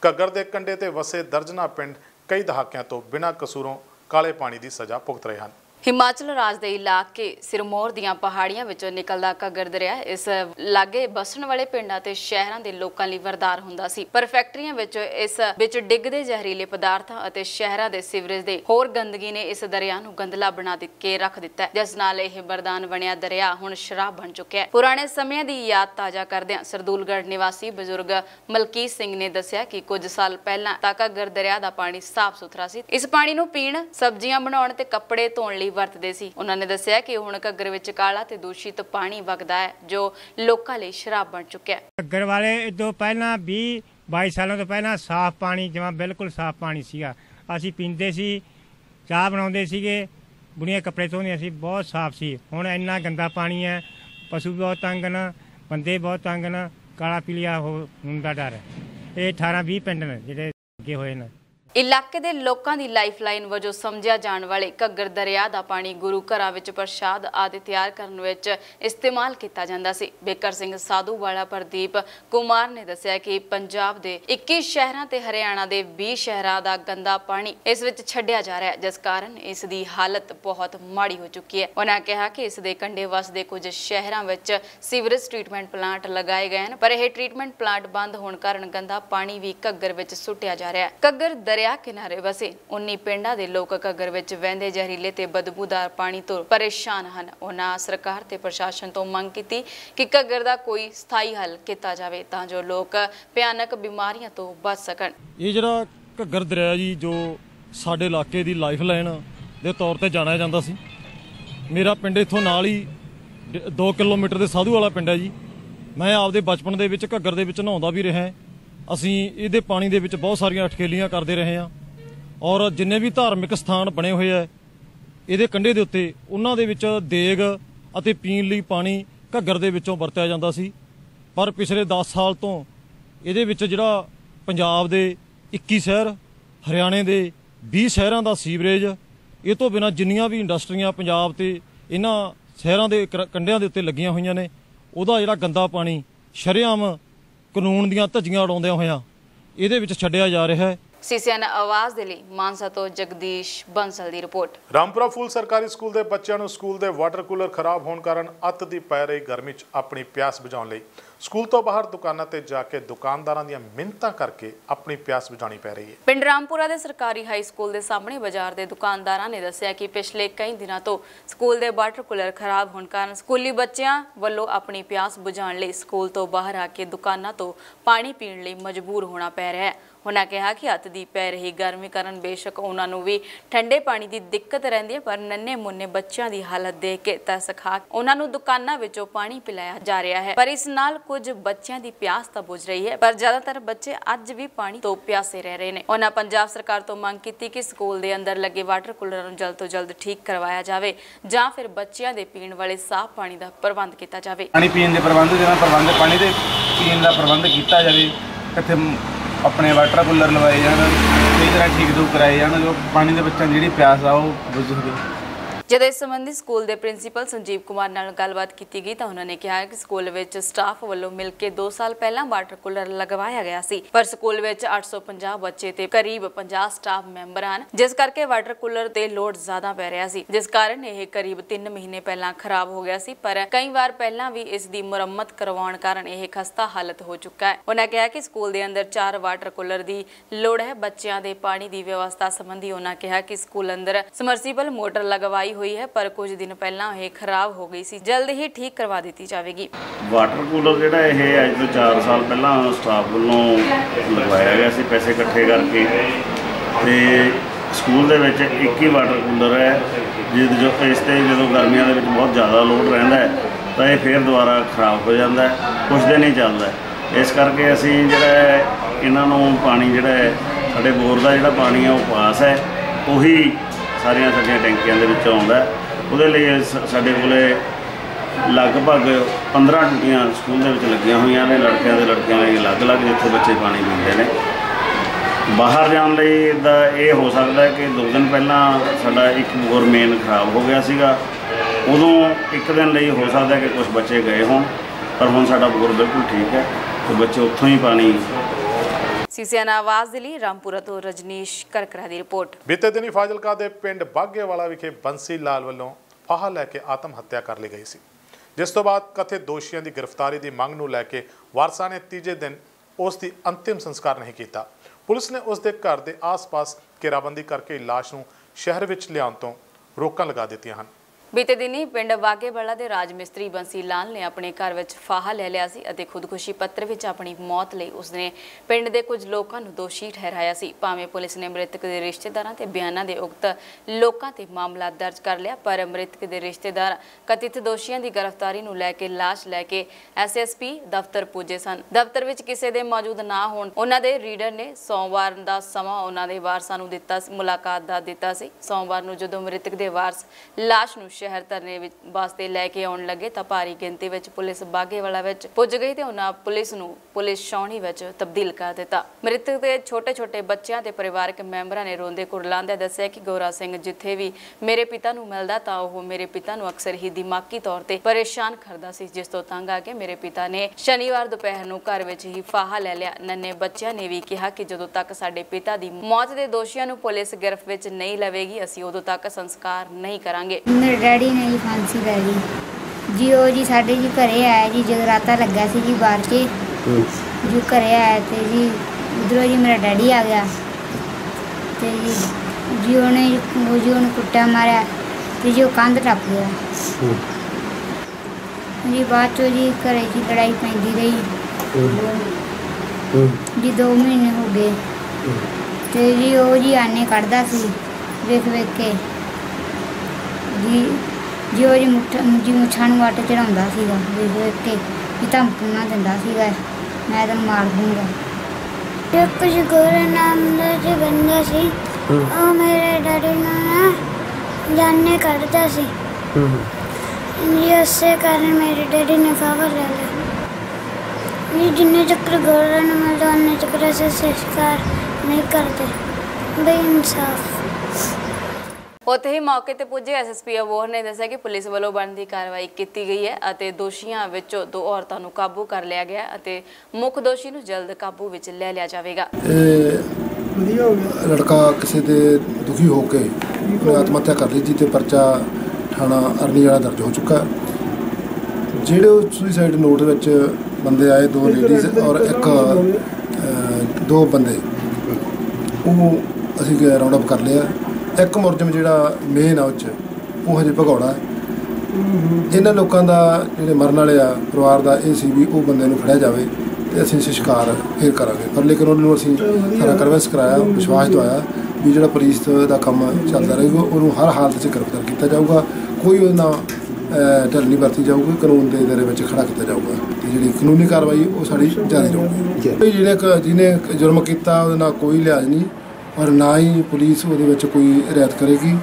ਘੱਗਰ ਦੇ ਕੰਢੇ ਤੇ ਵਸੇ ਦਰਜਨਾ ਪਿੰਡ ਕਈ ਦਹਾਕਿਆਂ ਤੋਂ ਬਿਨਾਂ ਕਸੂਰੋਂ ਕਾਲੇ ਪਾਣੀ ਦੀ ਸਜ਼ਾ ਭੁਗਤ ਰਹੇ ਹਨ ਹਿਮਾਚਲ ਰਾਜ ਦੇ ਇਲਾਕੇ ਸਿਰਮੌਰ ਦੀਆਂ ਪਹਾੜੀਆਂ ਵਿੱਚੋਂ ਨਿਕਲਦਾ ਘੱਗਰ ਦਰਿਆ ਇਸ ਲਾਗੇ ਬਸਣ ਵਾਲੇ ਪਿੰਡਾਂ ਤੇ ਸ਼ਹਿਰਾਂ ਦੇ ਲੋਕਾਂ ਲਈ ਵਰਦਾਰ ਹੁੰਦਾ ਸੀ। ਪਰ ਫੈਕਟਰੀਆਂ ਵਿੱਚ ਇਸ ਵਿੱਚ ਡਿੱਗਦੇ ਜ਼ਹਿਰੀਲੇ ਪਦਾਰਥਾਂ ਅਤੇ ਸ਼ਹਿਰਾਂ ਦੇ ਸੀਵਰੇਜ ਦੇ ਹੋਰ ਗੰਦਗੀ ਨੇ ਇਸ ਦਰਿਆ ਨੂੰ ਗੰਦਲਾ ਬਣਾ ਕੇ ਰੱਖ ਦਿੱਤਾ ਜਿਸ ਨਾਲ ਇਹ ਵਰਦਾਨ ਬਣਿਆ ਦਰਿਆ ਹੁਣ ਸ਼ਰਾਬ ਬਣ ਚੁੱਕਿਆ ਹੈ। ਪੁਰਾਣੇ ਸਮਿਆਂ ਦੀ ਯਾਦ ਤਾਜ਼ਾ ਕਰਦਿਆਂ ਸਰਦੂਲਗੜ ਨਿਵਾਸੀ ਬਜ਼ੁਰਗ ਮਲਕੀਤ ਸਿੰਘ ਨੇ ਦੱਸਿਆ ਕਿ ਕੁਝ ਸਾਲ ਪਹਿਲਾਂ ਤਾਂ ਘੱਗਰ ਦਰਿਆ ਦਾ ਪਾਣੀ ਸਾਫ਼ ਸੁਥਰਾ ਸੀ। ਇਸ ਪਾਣੀ ਨੂੰ ਪੀਣ, ਸਬਜ਼ੀਆਂ ਬਣਾਉਣ ਤੇ ਕੱਪੜੇ ਧੋਣ ਲਈ ਵਰਤਦੇ ਸੀ। ਉਹਨਾਂ ਨੇ ਦੱਸਿਆ ਕਿ ਹੁਣ ਘੱਗਰ ਵਿੱਚ ਕਾਲਾ ਤੇ ਦੂਸ਼ਿਤ ਪਾਣੀ ਵਗਦਾ ਹੈ, ਜੋ ਲੋਕਾਂ ਲਈ ਸ਼ਰਾਬ ਬਣ ਚੁੱਕਿਆ ਹੈ। ਘੱਗਰ ਵਾਲੇ ਇਦੋਂ ਪਹਿਲਾਂ 20 22 ਸਾਲਾਂ ਤੋਂ ਪਹਿਲਾਂ ਸਾਫ਼ ਪਾਣੀ, ਜਮਾਂ ਬਿਲਕੁਲ ਸਾਫ਼ ਪਾਣੀ ਸੀਗਾ। ਅਸੀਂ ਪੀਂਦੇ ਸੀ, ਚਾਹ ਬਣਾਉਂਦੇ ਸੀਗੇ, ਬੁਣੀਆਂ ਕੱਪੜੇ ਧੋਂਦੇ ਸੀ ਬਹੁਤ ਸਾਫ਼ ਸੀ। ਹੁਣ ਇੰਨਾ ਗੰਦਾ ਪਾਣੀ ਹੈ, ਪਸ਼ੂ ਬਹੁਤ ਤੰਗ ਨੇ ਬੰਦੇ ਬਹੁਤ ਤੰਗ ਨੇ ਕਾਲਾ ਪੀਲੀਆ ਹੋ ਹੋਣ ਦਾ ਡਰ ਹੈ। ਇਹ 18 20 ਪਿੰਡ ਨੇ ਜਿਹੜੇ ਅੱਗੇ ਹੋਏ ਨੇ। ਇਲਾਕੇ ਦੇ ਲੋਕਾਂ ਦੀ ਲਾਈਫਲਾਈਨ ਵਜੋਂ ਸਮਝਿਆ ਜਾਣ ਵਾਲੇ ਘੱਗਰ ਦਰਿਆ ਦਾ ਪਾਣੀ ਗੁਰੂ ਘਰਾਂ ਵਿੱਚ ਪ੍ਰਸ਼ਾਦ ਆਦਿ ਤਿਆਰ ਕਰਨ ਵਿੱਚ ਇਸਤੇਮਾਲ ਕੀਤਾ ਜਾਂਦਾ ਸੀ। ਬੇਕਰ ਸਿੰਘ ਸਾਧੂ ਵਾਲਾ ਪ੍ਰਦੀਪ ਕੁਮਾਰ ਨੇ ਦੱਸਿਆ ਕਿ ਪੰਜਾਬ ਦੇ 21 ਸ਼ਹਿਰਾਂ ਤੇ ਹਰਿਆਣਾ ਦੇ 20 ਸ਼ਹਿਰਾਂ ਦਾ ਗੰਦਾ ਪਾਣੀ ਇਸ ਵਿੱਚ ਛੱਡਿਆ ਜਾ ਰਿਹਾ ਹੈ, ਜਿਸ ਕਾਰਨ ਇਸ ਦੀ ਹਾਲਤ ਬਹੁਤ ਮਾੜੀ ਹੋ ਚੁੱਕੀ ਹੈ। ਉਹਨਾਂ ਕਿਹਾ ਕਿ ਇਸ ਦੇ ਕੰਢੇ ਵਸਦੇ ਕੁਝ ਸ਼ਹਿਰਾਂ ਵਿੱਚ ਸੀਵਰੇਜ ਟ੍ਰੀਟਮੈਂਟ ਪਲਾਂਟ ਲਗਾਏ ਗਏ ਹਨ, ਪਰ ਇਹ ਟ੍ਰੀਟਮੈਂਟ ਪਲਾਂਟ ਬੰਦ ਹੋਣ ਕਾਰਨ ਗੰਦਾ ਪਾਣੀ ਵੀ ਘੱਗਰ ਵਿੱਚ ਸੁੱਟਿਆ ਜਾ ਰਿਹਾ ਹੈ। ਘੱਗਰ ਦਰਿਆ ਕਿਨਾਰੇ ਵਸੇ। 19 ਪਿੰਡਾਂ ਦੇ ਲੋਕ ਘੱਗਰ ਵਿੱਚ ਵਹਿੰਦੇ ਜ਼ਹਿਰੀਲੇ ਤੇ ਬਦਬੂਦਾਰ ਪਾਣੀ ਤੋਂ ਪਰੇਸ਼ਾਨ ਹਨ। ਉਹਨਾਂ ਸਰਕਾਰ ਤੇ ਪ੍ਰਸ਼ਾਸਨ ਤੋਂ ਮੰਗ ਕੀਤੀ ਕਿ ਘੱਗਰ ਦਾ ਕੋਈ ਸਥਾਈ ਹੱਲ ਕੀਤਾ ਜਾਵੇ ਤਾਂ ਜੋ ਲੋਕ ਭਿਆਨਕ ਬਿਮਾਰੀਆਂ ਤੋਂ ਬਚ ਸਕਣ। ਇਹ ਜਿਹੜਾ ਘੱਗਰ ਦਰਿਆ ਜੀ, ਜੋ ਸਾਡੇ ਇਲਾਕੇ ਦੀ ਲਾਈਫ ਲਾਈਨ ਦੇ ਤੌਰ ਤੇ ਜਾਣਿਆ ਜਾਂਦਾ ਸੀ, ਮੇਰਾ ਪਿੰਡ ਇੱਥੋਂ ਨਾਲ ਹੀ 2 ਕਿਲੋਮੀਟਰ ਦੇ ਸਾਧੂ ਵਾਲਾ ਪਿੰਡ ਹੈ ਜੀ। ਮੈਂ ਆਪਦੇ ਬਚਪਨ ਦੇ ਵਿੱਚ ਘੱਗਰ ਦੇ ਵਿੱਚ ਨਹਾਉਂਦਾ ਵੀ ਰਿਹਾ। ਅਸੀਂ ਇਹਦੇ ਪਾਣੀ ਦੇ ਵਿੱਚ ਬਹੁਤ ਸਾਰੀਆਂ ਅਟਕੇਲੀਆਂ ਕਰਦੇ ਰਹੇ ਹਾਂ ਔਰ ਜਿੰਨੇ ਵੀ ਧਾਰਮਿਕ ਸਥਾਨ ਬਣੇ ਹੋਏ ਆ, ਇਹਦੇ ਕੰਢੇ ਦੇ ਉੱਤੇ ਉਹਨਾਂ ਦੇ ਵਿੱਚ ਦੇਗ ਅਤੇ ਪੀਣ ਲਈ ਪਾਣੀ ਘੱਗਰ ਦੇ ਵਿੱਚੋਂ ਵਰਤਿਆ ਜਾਂਦਾ ਸੀ। ਪਰ ਪਿਛਲੇ 10 ਸਾਲ ਤੋਂ ਇਹਦੇ ਵਿੱਚ ਜਿਹੜਾ ਪੰਜਾਬ ਦੇ 21 ਸ਼ਹਿਰ, ਹਰਿਆਣੇ ਦੇ 20 ਸ਼ਹਿਰਾਂ ਦਾ ਸੀਵਰੇਜ, ਇਹ ਤੋਂ ਬਿਨਾ ਜਿੰਨੀਆਂ ਵੀ ਇੰਡਸਟਰੀਆਂ ਪੰਜਾਬ ਤੇ ਇਹਨਾਂ ਸ਼ਹਿਰਾਂ ਦੇ ਕਰ- ਕੰਢਿਆਂ ਦੇ ਉੱਤੇ ਲੱਗੀਆਂ ਹੋਈਆਂ ਨੇ, ਉਹਦਾ ਜਿਹੜਾ ਗੰਦਾ ਪਾਣੀ, ਸ਼ਰੇਆਮ ਕਾਨੂੰਨ ਦੀਆਂ ਧੱਜੀਆਂ ਉਡਾਉਂਦਿਆਂ ਹੋਇਆਂ ਇਹਦੇ ਵਿੱਚ ਛੱਡਿਆ ਜਾ ਰਿਹਾ ਹੈ। ਸੀਸੀਐਨ ਆਵਾਜ਼ ਦੇ ਲਈ ਮਾਨਸਾ ਤੋਂ ਜਗਦੀਸ਼ ਬੰਸਲ ਦੀ ਰਿਪੋਰਟ। ਰਾਮਪੁਰਾ ਫੂਲ ਸਰਕਾਰੀ ਸਕੂਲ ਦੇ ਬੱਚਿਆਂ ਨੂੰ ਸਕੂਲ ਦੇ ਵਾਟਰ ਕੂਲਰ ਖਰਾਬ ਹੋਣ ਕਾਰਨ ਅੱਤ ਦੀ ਪੈ ਰਹੀ ਗਰਮੀ 'ਚ ਆਪਣੀ ਪਿਆਸ ਬੁਝਾਉਣ ਲਈ ਸਕੂਲ ਤੋਂ ਬਾਹਰ ਦੁਕਾਨਾਂ ਤੇ ਜਾ ਕੇ ਦੁਕਾਨਦਾਰਾਂ ਦੀਆਂ ਮਿੰਨਤਾਂ ਕਰਕੇ ਆਪਣੀ ਪਿਆਸ ਬੁਝਾਉਣੀ ਪੈ ਰਹੀ ਹੈ। ਪਿੰਡ ਰਾਮਪੁਰਾ ਦੇ ਸਰਕਾਰੀ ਹਾਈ ਸਕੂਲ ਦੇ ਸਾਹਮਣੇ ਬਾਜ਼ਾਰ ਦੇ ਦੁਕਾਨਦਾਰਾਂ ਨੇ ਦੱਸਿਆ ਕਿ ਪਿਛਲੇ ਕਈ ਦਿਨਾਂ ਤੋਂ ਸਕੂਲ ਦੇ ਵਾਟਰ ਕੂਲਰ ਖਰਾਬ ਹੋਣ ਕਾਰਨ ਸਕੂਲੀ ਬੱਚਿਆਂ ਵੱਲੋਂ ਆਪਣੀ ਪਿਆਸ ਬੁਝਾਉਣ ਲਈ ਸਕੂਲ ਤੋਂ ਬਾਹਰ ਆ ਕੇ ਦੁਕਾਨਾਂ ਤੋਂ ਪਾਣੀ ਪੀਣ ਲਈ ਮਜਬੂਰ ਹੋਣਾ ਪੈ ਰਿਹਾ ਹੈ। ਉਹਨਾਂ ਕਿਹਾ ਕਿ ਹੱਥ ਦੀ ਪੈ ਰਹੀ ਗਰਮੀ ਕਾਰਨ ਬੇਸ਼ੱਕ ਉਹਨਾਂ ਨੂੰ ਵੀ ਠੰਡੇ ਪਾਣੀ ਦੀ ਦਿੱਕਤ ਰਹਿੰਦੀ ਹੈ, ਪਰ ਨੰਨੇ ਮੁੰਨੇ ਬੱਚਿਆਂ ਦੀ ਹਾਲਤ ਦੇਖ ਕੇ ਤਰਸ ਉਹਨਾਂ ਨੂੰ ਦੁਕਾਨਾਂ ਵਿੱਚੋਂ ਪਾਣੀ ਪਿਲਾਇਆ ਜਾ ਰਿਹਾ ਹੈ। ਪਰ ਇਸ ਨਾਲ ਕੁਝ ਬੱਚਿਆਂ ਦੀ ਪਿਆਸ ਤਾਂ ਬੁਝ ਰਹੀ ਹੈ, ਪਰ ਜ਼ਿਆਦਾਤਰ ਬੱਚੇ ਅੱਜ ਵੀ ਪਾਣੀ ਤੋਂ ਪਿਆਸੇ ਰਹਿ ਰਹੇ ਨੇ। ਉਹਨਾਂ ਪੰਜਾਬ ਸਰਕਾਰ ਤੋਂ ਮੰਗ ਕੀਤੀ ਕਿ ਸਕੂਲ ਦੇ ਅੰਦਰ ਲੱਗੇ ਵਾਟਰ ਕੂਲਰਾਂ ਨੂੰ ਜਲਦ ਤੋਂ ਜਲਦ ਠੀਕ ਕਰਵਾਇਆ ਜਾਵੇ ਜਾਂ ਫਿਰ ਬੱਚਿਆਂ ਦੇ ਪੀਣ ਵਾਲੇ ਸਾਫ਼ ਪਾਣੀ ਦਾ ਪ੍ਰਬੰਧ ਕੀਤਾ ਜਾਵੇ। ਪਾਣੀ ਪੀਣ ਦੇ ਪ੍ਰਬੰਧ ਜਿਹੜਾ ਪ੍ਰਬੰਧ ਪਾਣੀ ਦੇ ਪੀਣ ਦਾ ਪ੍ਰਬੰਧ ਕੀਤਾ ਜਾਵੇ, ਇੱਥੇ ਆਪਣੇ ਵਾਟਰ ਕੂਲਰ ਲਵਾਏ ਜਾਣ, ਕਈ ਤਰ੍ਹਾਂ ਠੀਕ ਦੂ ਕਰਾਏ ਜਾਣ, ਜੋ ਪਾਣੀ ਦੇ ਬੱਚਿਆਂ ਦੀ ਜਿਹੜੀ ਪਿਆਸ ਆ, ਉਹ ਬੁੱਝ ਸਕੇ ਜਦੋਂ ਇਸ ਸੰਬੰਧੀ ਸਕੂਲ ਦੇ ਪ੍ਰਿੰਸੀਪਲ ਸੰਜੀਵ ਕੁਮਾਰ ਨਾਲ ਗੱਲਬਾਤ ਕੀਤੀ ਗਈ ਤਾਂ ਉਹਨਾਂ ਨੇ ਕਿਹਾ ਕਿ ਸਕੂਲ ਵਿੱਚ ਸਟਾਫ ਵੱਲੋਂ ਮਿਲ ਕੇ 2 ਸਾਲ ਪਹਿਲਾਂ ਵਾਟਰ ਕੂਲਰ ਲਗਵਾਇਆ ਗਿਆ ਸੀ। ਪਰ ਸਕੂਲ ਵਿੱਚ 850 ਬੱਚੇ ਤੇ ਕਰੀਬ 50 ਸਟਾਫ ਮੈਂਬਰ ਹਨ, ਜਿਸ ਕਰਕੇ ਵਾਟਰ ਕੂਲਰ ਤੇ ਲੋਡ ਜ਼ਿਆਦਾ ਪੈ ਰਿਹਾ ਸੀ। ਜਿਸ ਕਾਰਨ ਇਹ ਕਰੀਬ 3 ਮਹੀਨੇ ਪਹਿਲਾਂ ਖਰਾਬ ਹੋ ਗਿਆ ਸੀ, ਪਰ ਕਈ ਵਾਰ ਪਹਿਲਾਂ ਵੀ ਇਸ ਦੀ ਮੁਰੰਮਤ ਕਰਵਾਉਣ ਕਾਰਨ ਇਹ ਖਸਤਾ ਹਾਲਤ ਹੋ ਚੁੱਕਾ ਹੈ। ਉਹਨਾਂ ਕਿਹਾ ਕਿ ਸਕੂਲ ਦੇ ਅੰਦਰ 4 ਵਾਟਰ ਕੂਲਰ ਦੀ ਲੋੜ ਹੈ। ਬੱਚਿਆਂ ਦੇ ਪਾਣੀ ਦੀ ਵਿਵਸਥਾ ਸੰਬੰਧੀ ਉਹਨਾਂ ਕਿਹਾ ਕਿ ਸਕੂਲ ਅੰਦਰ ਸਮਰਸੀਬਲ ਮੋਟਰ ਲਗਵਾਈ ਹੋਈ ਹੈ, ਪਰ ਕੁਝ ਦਿਨ ਪਹਿਲਾਂ ਇਹ ਖਰਾਬ ਹੋ ਗਈ ਸੀ। ਜਲਦ ਹੀ ਠੀਕ ਕਰਵਾ ਦਿੱਤੀ ਜਾਵੇਗੀ। ਵਾਟਰ ਕੂਲਰ ਜਿਹੜਾ ਇਹ ਅੱਜ ਤੋਂ 4 ਸਾਲ ਪਹਿਲਾਂ ਸਟਾਫ ਵੱਲੋਂ ਲਗਵਾਇਆ ਗਿਆ ਸੀ, ਪੈਸੇ ਇਕੱਠੇ ਕਰਕੇ। ਤੇ ਸਕੂਲ ਦੇ ਵਿੱਚ ਇੱਕ ਹੀ ਵਾਟਰ ਕੂਲਰ ਹੈ ਜਿਸ ਜੋ ਇਸ ਤੇ ਜਦੋਂ ਗਰਮੀਆਂ ਦੇ ਵਿੱਚ ਬਹੁਤ ਜ਼ਿਆਦਾ ਲੋਡ ਰਹਿੰਦਾ ਹੈ, ਤਾਂ ਇਹ ਫੇਰ ਦੁਬਾਰਾ ਖਰਾਬ ਹੋ ਜਾਂਦਾ ਹੈ, ਕੁਝ ਦਿਨ ਹੀ ਚੱਲਦਾ ਇਸ ਕਰਕੇ ਅਸੀਂ ਜਿਹੜਾ ਇਹਨਾਂ ਨੂੰ ਪਾਣੀ ਜਿਹੜਾ ਹੈ, ਸਾਡੇ ਬੋਰ ਦਾ ਜਿਹੜਾ ਪਾਣੀ ਆ ਉਹ ਪਾਸ ਹੈ। ਉਹੀ ਸਾਰੀਆਂ ਸਾਡੀਆਂ ਟੈਂਕੀਆਂ ਦੇ ਵਿੱਚ ਆਉਂਦਾ। ਉਹਦੇ ਲਈ ਸ- ਸਾਡੇ ਕੋਲੇ ਲਗਭਗ 15 ਟੂਟੀਆਂ ਸਕੂਲ ਦੇ ਵਿੱਚ ਲੱਗੀਆਂ ਹੋਈਆਂ ਨੇ। ਲੜਕਿਆਂ ਦੇ ਲੜਕੀਆਂ ਲਈ ਅਲੱਗ-ਅਲੱਗ ਜਿੱਥੇ ਬੱਚੇ ਪਾਣੀ ਪੀਂਦੇ ਨੇ। ਬਾਹਰ ਜਾਣ ਲਈ ਦਾ ਇਹ ਹੋ ਸਕਦਾ ਕਿ ਦੋ ਦਿਨ ਪਹਿਲਾਂ ਸਾਡਾ ਇੱਕ ਬੋਰ ਮੇਨ ਖਰਾਬ ਹੋ ਗਿਆ ਸੀਗਾ। ਉਦੋਂ ਇੱਕ ਦਿਨ ਲਈ ਹੋ ਸਕਦਾ ਕਿ ਕੁਝ ਬੱਚੇ ਗਏ ਹੋਣ, ਪਰ ਹੁਣ ਸਾਡਾ ਬੋਰ ਬਿਲਕੁਲ ਠੀਕ ਹੈ। ਤੇ ਬੱਚੇ ਉੱਥੋਂ ਹੀ ਪਾਣੀ ਸੀਸੀਐਨ ਆਵਾਜ਼ ਦੇ ਲਈ ਰਾਮਪੁਰਾ ਤੋਂ ਰਜਨੀਸ਼ ਕਰਕਰਾ ਦੀ ਰਿਪੋਰਟ। ਬੀਤੇ ਦਿਨੀ ਫਾਜ਼ਿਲਕਾ ਦੇ ਪਿੰਡ ਬਾਗੇਵਾਲਾ ਵਿਖੇ ਬੰਸੀ ਲਾਲ ਵੱਲੋਂ ਫਾਹਾ ਲੈ ਕੇ ਆਤਮ ਹੱਤਿਆ ਕਰ ਲਈ ਗਈ ਸੀ। ਜਿਸ ਤੋਂ ਬਾਅਦ ਕਥਿਤ ਦੋਸ਼ੀਆਂ ਦੀ ਗ੍ਰਿਫਤਾਰੀ ਦੀ ਮੰਗ ਨੂੰ ਲੈ ਕੇ ਵਾਰਸਾਂ ਨੇ ਤੀਜੇ ਦਿਨ ਉਸ ਦੀ ਅੰਤਿਮ ਸੰਸਕਾਰ ਨਹੀਂ ਕੀਤਾ। ਪੁਲਿਸ ਨੇ ਉਸ ਦੇ ਘਰ ਦੇ ਆਸ-ਪਾਸ ਘੇਰਾਬੰਦੀ ਕਰਕੇ ਲਾਸ਼ ਨੂੰ ਸ਼ਹਿਰ ਵਿੱਚ ਲਿਆਉਣ ਤੋਂ ਰੋਕਾਂ ਲਗਾ ਦਿੱਤੀਆਂ ਹਨ। ਬੀਤੇ ਦਿਨੀ ਪਿੰਡ ਬਾਗੇਵਾਲਾ ਦੇ ਰਾਜ ਮਿਸਤਰੀ ਬੰਸੀ ਲਾਲ ਨੇ ਆਪਣੇ ਘਰ ਵਿੱਚ ਫਾਹਾ ਲੈ ਲਿਆ ਸੀ ਅਤੇ ਖੁਦਕੁਸ਼ੀ ਪੱਤਰ ਵਿੱਚ ਆਪਣੀ ਮੌਤ ਲਈ ਉਸਨੇ ਪਿੰਡ ਦੇ ਕੁਝ ਲੋਕਾਂ ਨੂੰ ਦੋਸ਼ੀ ਠਹਿਰਾਇਆ ਸੀ। ਭਾਵੇਂ ਪੁਲਿਸ ਨੇ ਮ੍ਰਿਤਕ ਦੇ ਰਿਸ਼ਤੇਦਾਰਾਂ ਤੇ ਬਿਆਨਾਂ ਦੇ ਉਕਤ ਲੋਕਾਂ ਤੇ ਮਾਮਲਾ ਦਰਜ ਕਰ ਲਿਆ, ਪਰ ਮ੍ਰਿਤਕ ਦੇ ਰਿਸ਼ਤੇਦਾਰ ਕਥਿਤ ਦੋਸ਼ੀਆਂ ਦੀ ਗ੍ਰਿਫਤਾਰੀ ਨੂੰ ਲੈ ਕੇ ਲਾਸ਼ ਲੈ ਕੇ ਐਸਐਸਪੀ ਦਫ਼ਤਰ ਪੁੱਜੇ ਸਨ। ਦਫ਼ਤਰ ਵਿੱਚ ਕਿਸੇ ਦੇ ਮੌਜੂਦ ਨਾ ਹੋਣ, ਉਹਨਾਂ ਦੇ ਰੀਡਰ ਨੇ ਸੋਮਵਾਰ ਦਾ ਸਮਾਂ ਉਹਨਾਂ ਦੇ ਵਾਰਸਾਂ ਨੂੰ ਦਿੱਤਾ ਸੀ, ਮੁਲਾਕਾਤ ਦਾ ਦਿੱਤਾ ਸੀ। ਸੋਮਵਾਰ ਨੂੰ ਜਦੋਂ ਮ੍ਰਿਤਕ ਦੇ ਵਾਰਸ ਲਾਸ਼ ਨੂੰ ਸ਼ਹਿਰ ਧਰਨੇ ਵਿੱਚ ਵਾਸਤੇ ਲੈ ਕੇ ਆਉਣ ਲੱਗੇ ਤਾਂ ਭਾਰੀ ਗਿਣਤੀ ਵਿੱਚ ਪੁਲਿਸ ਬਾਗੇਵਾਲਾ ਵਿੱਚ ਪੁੱਜ ਗਈ ਤੇ ਉਹਨਾਂ ਪੁਲਿਸ ਨੂੰ ਪੁਲਿਸ ਛਾਉਣੀ ਵਿੱਚ ਤਬਦੀਲ ਕਰ ਦਿੱਤਾ। ਮ੍ਰਿਤਕ ਦੇ ਛੋਟੇ-ਛੋਟੇ ਬੱਚਿਆਂ ਤੇ ਪਰਿਵਾਰਕ ਮੈਂਬਰਾਂ ਨੇ ਰੋਂਦੇ ਕੁਰਲਾਉਂਦੇ ਦੱਸਿਆ ਕਿ ਗੋਰਾ ਸਿੰਘ ਜਿੱਥੇ ਵੀ ਮੇਰੇ ਪਿਤਾ ਨੂੰ ਮਿਲਦਾ ਤਾਂ ਉਹ ਮੇਰੇ ਪਿਤਾ ਨੂੰ ਅਕਸਰ ਹੀ ਦਿਮਾਗੀ ਤੌਰ ਤੇ ਪਰੇਸ਼ਾਨ ਕਰਦਾ ਸੀ, ਜਿਸ ਤੋਂ ਤੰਗ ਆ ਕੇ ਮੇਰੇ ਪਿਤਾ ਨੇ ਸ਼ਨੀਵਾਰ ਦੁਪਹਿਰ ਨੂੰ ਘਰ ਵਿੱਚ ਹੀ ਫਾਹਾ ਲੈ ਲਿਆ। ਨੰਨੇ ਬੱਚਿਆਂ ਨੇ ਵੀ ਕਿਹਾ ਕਿ ਜਦੋਂ ਤੱਕ ਸਾਡੇ ਪਿਤਾ ਦੀ ਮੌਤ ਦੇ ਦੋਸ਼ੀਆਂ ਨੂੰ ਪੁਲਿਸ ਗ੍ਰਿਫਤ ਵਿੱਚ ਨਹੀਂ ਲਵੇਗੀ, ਅਸੀਂ ਉਦੋਂ ਤੱਕ ਸੰਸਕਾਰ ਨਹੀਂ ਕਰਾਂਗੇ। ਡੈਡੀ ਨੇ ਜੀ, ਫਾਂਸੀ ਲੈ ਲਈ ਜੀ, ਉਹ ਜੀ ਸਾਡੇ ਜੀ ਘਰੇ ਆਇਆ ਜੀ ਜਗਰਾਤਾ ਲੱਗਾ ਸੀ ਜੀ ਬਾਹਰ 'ਚ ਜੀ ਘਰੇ ਆਇਆ ਤੇ ਜੀ ਉਧਰੋਂ ਜੀ ਮੇਰਾ ਡੈਡੀ ਆ ਗਿਆ। ਤੇ ਜੀ ਜੀ ਉਹਨੇ ਉਹ ਜੀ ਉਹਨੂੰ ਕੁੱਟਿਆ, ਮਾਰਿਆ ਤੇ ਜੀ ਉਹ ਕੰਧ ਟੱਪ ਗਿਆ। ਜੀ ਬਾਅਦ ਚੋਂ ਜੀ ਘਰੇ ਜੀ ਲੜਾਈ ਪੈਂਦੀ ਰਹੀ। ਜੀ 2 ਮਹੀਨੇ ਹੋ ਗਏ। ਤੇ ਜੀ ਉਹ ਜੀ ਆਨੇ ਕੱਢਦਾ ਸੀ ਵੇਖ ਵੇਖ ਕੇ। ਜੀ ਜੀ ਉਹ ਜੀ ਮੁੱਠ ਜੀ ਮੁੱਛਾਂ ਨੂੰ ਵੱਟ ਚੜਾਉਂਦਾ ਸੀਗਾ ਵੇਖ ਕੇ ਜੀ ਧਮਕੀਆਂ ਦਿੰਦਾ ਸੀਗਾ ਮੈਂ ਤੈਨੂੰ ਮਾਰ ਦੂੰਗਾ। ਜੋ ਕੁਝ ਗੋਰਾ ਨਾਮ ਦਾ ਜੋ ਬੰਦਾ ਸੀ। ਉਹ ਮੇਰੇ ਡੈਡੀ ਨੂੰ ਨਾ ਜਾਣੇ ਕੱਢਦਾ ਸੀ। ਜੀ ਉਸੇ ਕਾਰਨ ਮੇਰੇ ਡੈਡੀ ਨੇ ਫਾਵਰ ਲੈ ਲਿਆ। ਜੀ ਜਿੰਨੇ ਚੱਕਰ ਗੋਰਾ ਨੂੰ ਮਿਲਦਾ ਉਹਨੇ ਚੱਕਰ ਸੇ ਸੰਸਕਾਰ ਨਹੀਂ ਕਰਦੇ। ਬੇਇਨਸਾਫ। ਉੱਥੇ ਹੀ ਮੌਕੇ ਤੇ ਪੁੱਜੇ ਐਸਐਸਪੀ ਅਬੋਹਰ ਨੇ ਦੱਸਿਆ ਕਿ ਪੁਲਿਸ ਵੱਲੋਂ ਬਣਦੀ ਕਾਰਵਾਈ ਕੀਤੀ ਗਈ ਹੈ ਅਤੇ ਦੋਸ਼ੀਆਂ ਵਿੱਚੋਂ ਦੋ ਔਰਤਾਂ ਨੂੰ ਕਾਬੂ ਕਰ ਲਿਆ ਗਿਆ ਅਤੇ ਮੁੱਖ ਦੋਸ਼ੀ ਨੂੰ ਜਲਦ ਕਾਬੂ ਵਿੱਚ ਲੈ ਲਿਆ ਜਾਵੇਗਾ। ਇਹ ਲੜਕਾ ਕਿਸੇ ਦੇ ਦੁਖੀ ਹੋ ਕੇ ਉਹਨੇ ਆਤਮ ਹੱਤਿਆ ਕਰ ਲਈ ਜੀ ਤੇ ਪਰਚਾ ਥਾਣਾ ਅਰਨੀ ਵਾਲਾ ਦਰਜ ਹੋ ਚੁੱਕਾ ਜਿਹੜੇ ਸੁਸਾਈਡ ਨੋਟ ਵਿੱਚ ਬੰਦੇ ਆਏ ਦੋ ਲੇਡੀਜ਼ ਔਰ ਇੱਕ ਦੋ ਬੰਦੇ। ਉਹ ਅਸੀਂ ਰਾਉਂਡ ਅਪ ਕਰ ਲਿਆ। ਇੱਕ ਮੁਰਜਮ ਜਿਹੜਾ ਮੇਨ ਆ ਉਹ 'ਚ ਉਹ ਹਜੇ ਭਗੌੜਾ ਹੈ। ਇਹਨਾਂ ਲੋਕਾਂ ਦਾ ਜਿਹੜੇ ਮਰਨ ਵਾਲੇ ਆ ਪਰਿਵਾਰ ਦਾ ਇਹ ਸੀ ਵੀ ਉਹ ਬੰਦੇ ਨੂੰ ਫੜਿਆ ਜਾਵੇ ਤੇ ਅਸੀਂ ਸੰਸਕਾਰ ਫੇਰ ਕਰਾਂਗੇ। ਪਰ ਲੇਕਿਨ ਉਹਨਾਂ ਨੂੰ ਅਸੀਂ ਸਾਰਾ ਕਨਵਿੰਸ ਕਰਾਇਆ ਵਿਸ਼ਵਾਸ ਦਵਾਇਆ ਵੀ ਜਿਹੜਾ ਪੁਲਿਸ ਦਾ ਕੰਮ ਚੱਲਦਾ ਰਹੇਗਾ ਉਹਨੂੰ ਹਰ ਹਾਲਤ 'ਚ ਗ੍ਰਿਫਤਾਰ ਕੀਤਾ ਜਾਊਗਾ। ਕੋਈ ਉਹਦੇ ਨਾਲ ਅਹ, ਢਿੱਲ ਨਹੀਂ ਵਰਤੀ ਜਾਊਗੀ ਕਾਨੂੰਨ ਦੇ ਦਾਇਰੇ ਵਿੱਚ ਖੜਾ ਕੀਤਾ ਜਾਊਗਾ। ਤੇ ਜਿਹੜੀ ਕਾਨੂੰਨੀ ਕਾਰਵਾਈ ਉਹ ਸਾਡੀ ਜਾਰੀ ਰਹੂਗੀ। ਕ- ਜਿਹਨੇ ਜੁਰਮ ਕੀਤਾ ਉਹਦੇ ਨਾਲ ਕੋਈ ਲਿਹਾਜ਼ ਨਹੀਂ। ਔਰ ਨਾ ਹੀ ਪੁਲਿਸ ਉਹਦੇ ਵਿੱਚ ਕੋਈ ਰਿਆਇਤ ਕਰੇਗੀ।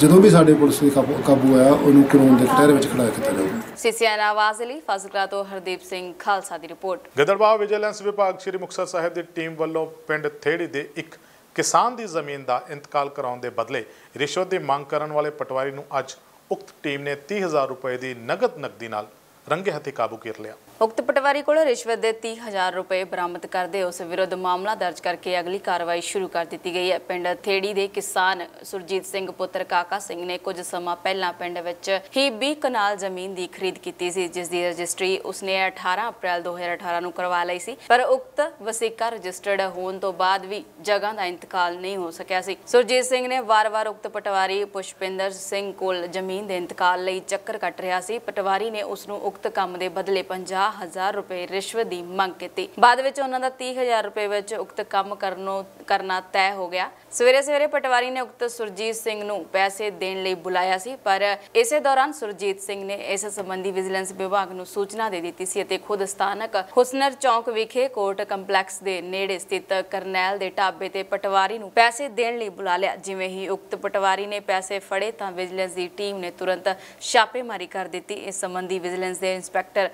ਜਦੋਂ ਵੀ ਸਾਡੇ ਪੁਲਿਸ ਦੇ ਕਾਬੂ ਕਾਬੂ ਆਇਆ ਉਹਨੂੰ ਕਾਨੂੰਨ ਦੇ ਕਟਹਿਰੇ ਵਿੱਚ ਖੜਾ ਕੀਤਾ ਜਾਊਗਾ। ਸੀਸੀਐਨ ਆਵਾਜ਼ ਲਈ ਫਾਜ਼ਿਲਕਾ ਤੋਂ ਹਰਦੀਪ ਸਿੰਘ ਖਾਲਸਾ ਦੀ ਰਿਪੋਰਟ। ਗਿੱਦੜਬਾਹਾ ਵਿਜੀਲੈਂਸ ਵਿਭਾਗ ਸ੍ਰੀ ਮੁਕਤਸਰ ਸਾਹਿਬ ਦੀ ਟੀਮ ਵੱਲੋਂ ਪਿੰਡ ਥੇੜੀ ਦੇ ਇੱਕ ਕਿਸਾਨ ਦੀ ਜ਼ਮੀਨ ਦਾ ਇੰਤਕਾਲ ਕਰਾਉਣ ਦੇ ਬਦਲੇ ਰਿਸ਼ਵਤ ਦੀ ਮੰਗ ਕਰਨ ਵਾਲੇ ਪਟਵਾਰੀ ਨੂੰ ਅੱਜ ਉਕਤ ਟੀਮ ਨੇ 30000 ਰੁਪਏ ਦੀ ਨਗਦ ਨਕਦੀ ਨਾਲ ਰੰਗੇ ਹੱਥੀ ਕਾਬੂ ਕਰ ਲਿਆ। ਉਕਤ ਪਟਵਾਰੀ ਕੋਲੋਂ ਰਿਸ਼ਵਤ ਦੇ 30000 ਰੁਪਏ ਬਰਾਮਦ ਕਰਦੇ ਉਸ ਵਿਰੁੱਧ ਮਾਮਲਾ ਦਰਜ ਕਰਕੇ ਅਗਲੀ ਕਾਰਵਾਈ ਸ਼ੁਰੂ ਕਰ ਦਿੱਤੀ ਗਈ ਹੈ। ਪਿੰਡ ਥੇੜੀ ਦੇ ਕਿਸਾਨ ਸੁਰਜੀਤ ਸਿੰਘ ਪੁੱਤਰ ਕਾਕਾ ਸਿੰਘ ਨੇ ਕੁਝ ਸਮਾਂ ਪਹਿਲਾਂ ਪਿੰਡ ਵਿੱਚ ਹੀ 20 ਕਨਾਲ ਜ਼ਮੀਨ ਦੀ ਖਰੀਦ ਕੀਤੀ ਸੀ, ਜਿਸ ਦੀ ਰਜਿਸਟਰੀ ਉਸਨੇ 18 ਅਪ੍ਰੈਲ 2018 ਨੂੰ ਕਰਵਾ ਲਈ ਸੀ। ਪਰ ਉਕਤ ਵਸੀਕਾ ਰਜਿਸਟਰਡ ਹੋਣ ਤੋਂ ਬਾਅਦ ਵੀ ਜਗ੍ਹਾ ਦਾ ਇੰਤਕਾਲ ਨਹੀਂ ਹੋ ਸਕਿਆ ਸੀ। ਸੁਰਜੀਤ ਸਿੰਘ ਨੇ ਵਾਰ-ਵਾਰ ਉਕਤ ਪਟਵਾਰੀ ਪੁਸ਼ਪਿੰਦਰ ਸਿੰਘ ਕੋਲ ਜ਼ਮੀਨ ਦੇ ਇੰਤਕਾਲ ਲਈ ਚੱਕਰ ਕੱਟ ਰਿਹਾ ਸੀ। ਪਟਵਾਰੀ ਨੇ ਉਸ ਨੂੰ ਉਕਤ ਕੰਮ ਦੇ ਬਦਲੇ 50000 ਰੁਪਏ ਰਿਸ਼ਵਤ ਦੀ ਮੰਗ ਕੀਤੀ। ਬਾਅਦ ਵਿੱਚ ਉਹਨਾਂ ਦਾ 30000 ਰੁਪਏ ਵਿੱਚ ਉਕਤ ਕੰਮ ਕਰਨੋਂ, ਕਰਨਾ ਤੈਅ ਹੋ ਗਿਆ। ਸਵੇਰੇ ਸਵੇਰੇ ਪਟਵਾਰੀ ਨੇ ਉਕਤ ਸੁਰਜੀਤ ਸਿੰਘ ਨੂੰ ਪੈਸੇ ਦੇਣ ਲਈ ਬੁਲਾਇਆ ਸੀ, ਪਰ ਇਸੇ ਦੌਰਾਨ ਸੁਰਜੀਤ ਸਿੰਘ ਨੇ ਇਸ ਸੰਬੰਧੀ ਵਿਜੀਲੈਂਸ ਵਿਭਾਗ ਨੂੰ ਸੂਚਨਾ ਦੇ ਦਿੱਤੀ ਸੀ ਅਤੇ ਖੁਦ ਸਥਾਨਕ ਹੁਸਨਰ ਚੌਂਕ ਵਿਖੇ ਕੋਰਟ ਕੰਪਲੈਕਸ ਦੇ ਨੇੜੇ ਸਥਿਤ ਕਰਨੈਲ ਦੇ ਢਾਬੇ ਤੇ ਪਟਵਾਰੀ ਨੂੰ ਪੈਸੇ ਦੇਣ ਲਈ ਬੁਲਾ ਲਿਆ। ਜਿਵੇਂ ਹੀ ਉਕਤ ਪਟਵਾਰੀ ਨੇ ਪੈਸੇ ਫੜੇ ਤਾਂ ਵਿਜੀਲੈਂਸ ਦੀ ਟੀਮ ਨੇ ਤੁਰੰਤ ਛਾਪੇਮਾਰੀ ਕਰ ਦਿੱਤੀ। ਇਸ ਸੰਬੰਧੀ ਵਿਜੀਲੈਂਸ ਦੇ ਇੰਸਪੈਕਟਰ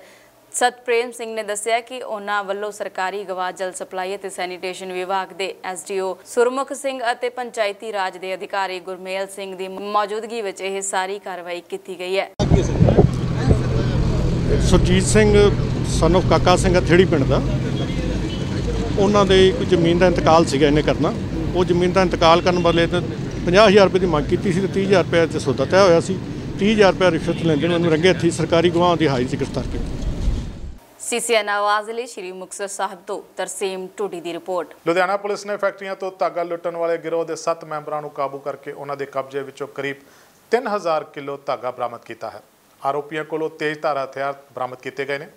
ਸਤਪ੍ਰੇਮ ਸਿੰਘ ਨੇ ਦੱਸਿਆ ਕਿ ਉਹਨਾਂ ਵੱਲੋਂ ਸਰਕਾਰੀ ਗਵਾਹ ਜਲ ਸਪਲਾਈ ਅਤੇ ਸੈਨੀਟੇਸ਼ਨ ਵਿਭਾਗ ਦੇ ਐਸਡੀਓ ਸੁਰਮੁਖ ਸਿੰਘ ਅਤੇ ਪੰਚਾਇਤੀ ਰਾਜ ਦੇ ਅਧਿਕਾਰੀ ਗੁਰਮੇਲ ਸਿੰਘ ਦੀ ਮੌਜੂਦਗੀ ਵਿੱਚ ਇਹ ਸਾਰੀ ਕਾਰਵਾਈ ਕੀਤੀ ਗਈ ਹੈ। ਸੁਰਜੀਤ ਸਿੰਘ ਸਨ of ਕਾਕਾ ਸਿੰਘ ਥੇੜੀ ਪਿੰਡ ਦਾ। ਉਹਨਾਂ ਦੇ ਕੋਈ ਜ਼ਮੀਨ ਦਾ ਇੰਤਕਾਲ ਸੀਗਾ ਇਹਨੇ ਕਰਨਾ। ਉਹ ਜ਼ਮੀਨ ਦਾ ਇੰਤਕਾਲ ਕਰਨ ਵਾਲੇ ਤੇ 50000 ਰੁਪਏ ਦੀ ਮੰਗ ਕੀਤੀ ਸੀ ਤੇ 30000 ਰੁਪਏ ਤੇ ਸੌਦਾ ਤੈਅ ਹੋਇਆ ਸੀ। 30000 ਰੁਪਏ ਰਿਸ਼ਵਤ ਲੈਂਦੇ ਨੇ, ਉਹਨੂੰ ਰੰਗੇ ਹੱਥੀ ਸਰਕਾਰੀ ਗਵਾਹਾਂ ਦੀ ਹਾਜ਼ਰੀ 'ਚ ਗ੍ਰਿਫਤਾਰ ਕੀਤਾ। ਸੀਸੀਐਨ ਆਵਾਜ਼ ਲਈ ਸ਼੍ਰੀ ਮੁਕਤਸਰ ਸਾਹਿਬ ਤੋਂ ਤਰਸੀਮ ਟੂਡੀ ਦੀ ਰਿਪੋਰਟ। ਲੁਧਿਆਣਾ ਪੁਲਿਸ ਨੇ ਫੈਕਟਰੀਆਂ ਤੋਂ ਧਾਗਾ ਲੁੱਟਣ ਵਾਲੇ ਗਿਰੋਹ ਦੇ 7 ਮੈਂਬਰਾਂ ਨੂੰ ਕਾਬੂ ਕਰਕੇ ਉਹਨਾਂ ਦੇ ਕਬਜ਼ੇ ਵਿੱਚੋਂ ਕਰੀਬ 3000 ਕਿਲੋ ਧਾਗਾ ਬਰਾਮਦ ਕੀਤਾ ਹੈ। ਆਰੋਪੀਆਂ ਕੋਲੋਂ ਤੇਜ਼ ਧਾਰ ਹਥਿਆਰ ਬਰਾਮਦ ਕੀਤੇ ਗਏ ਨੇ।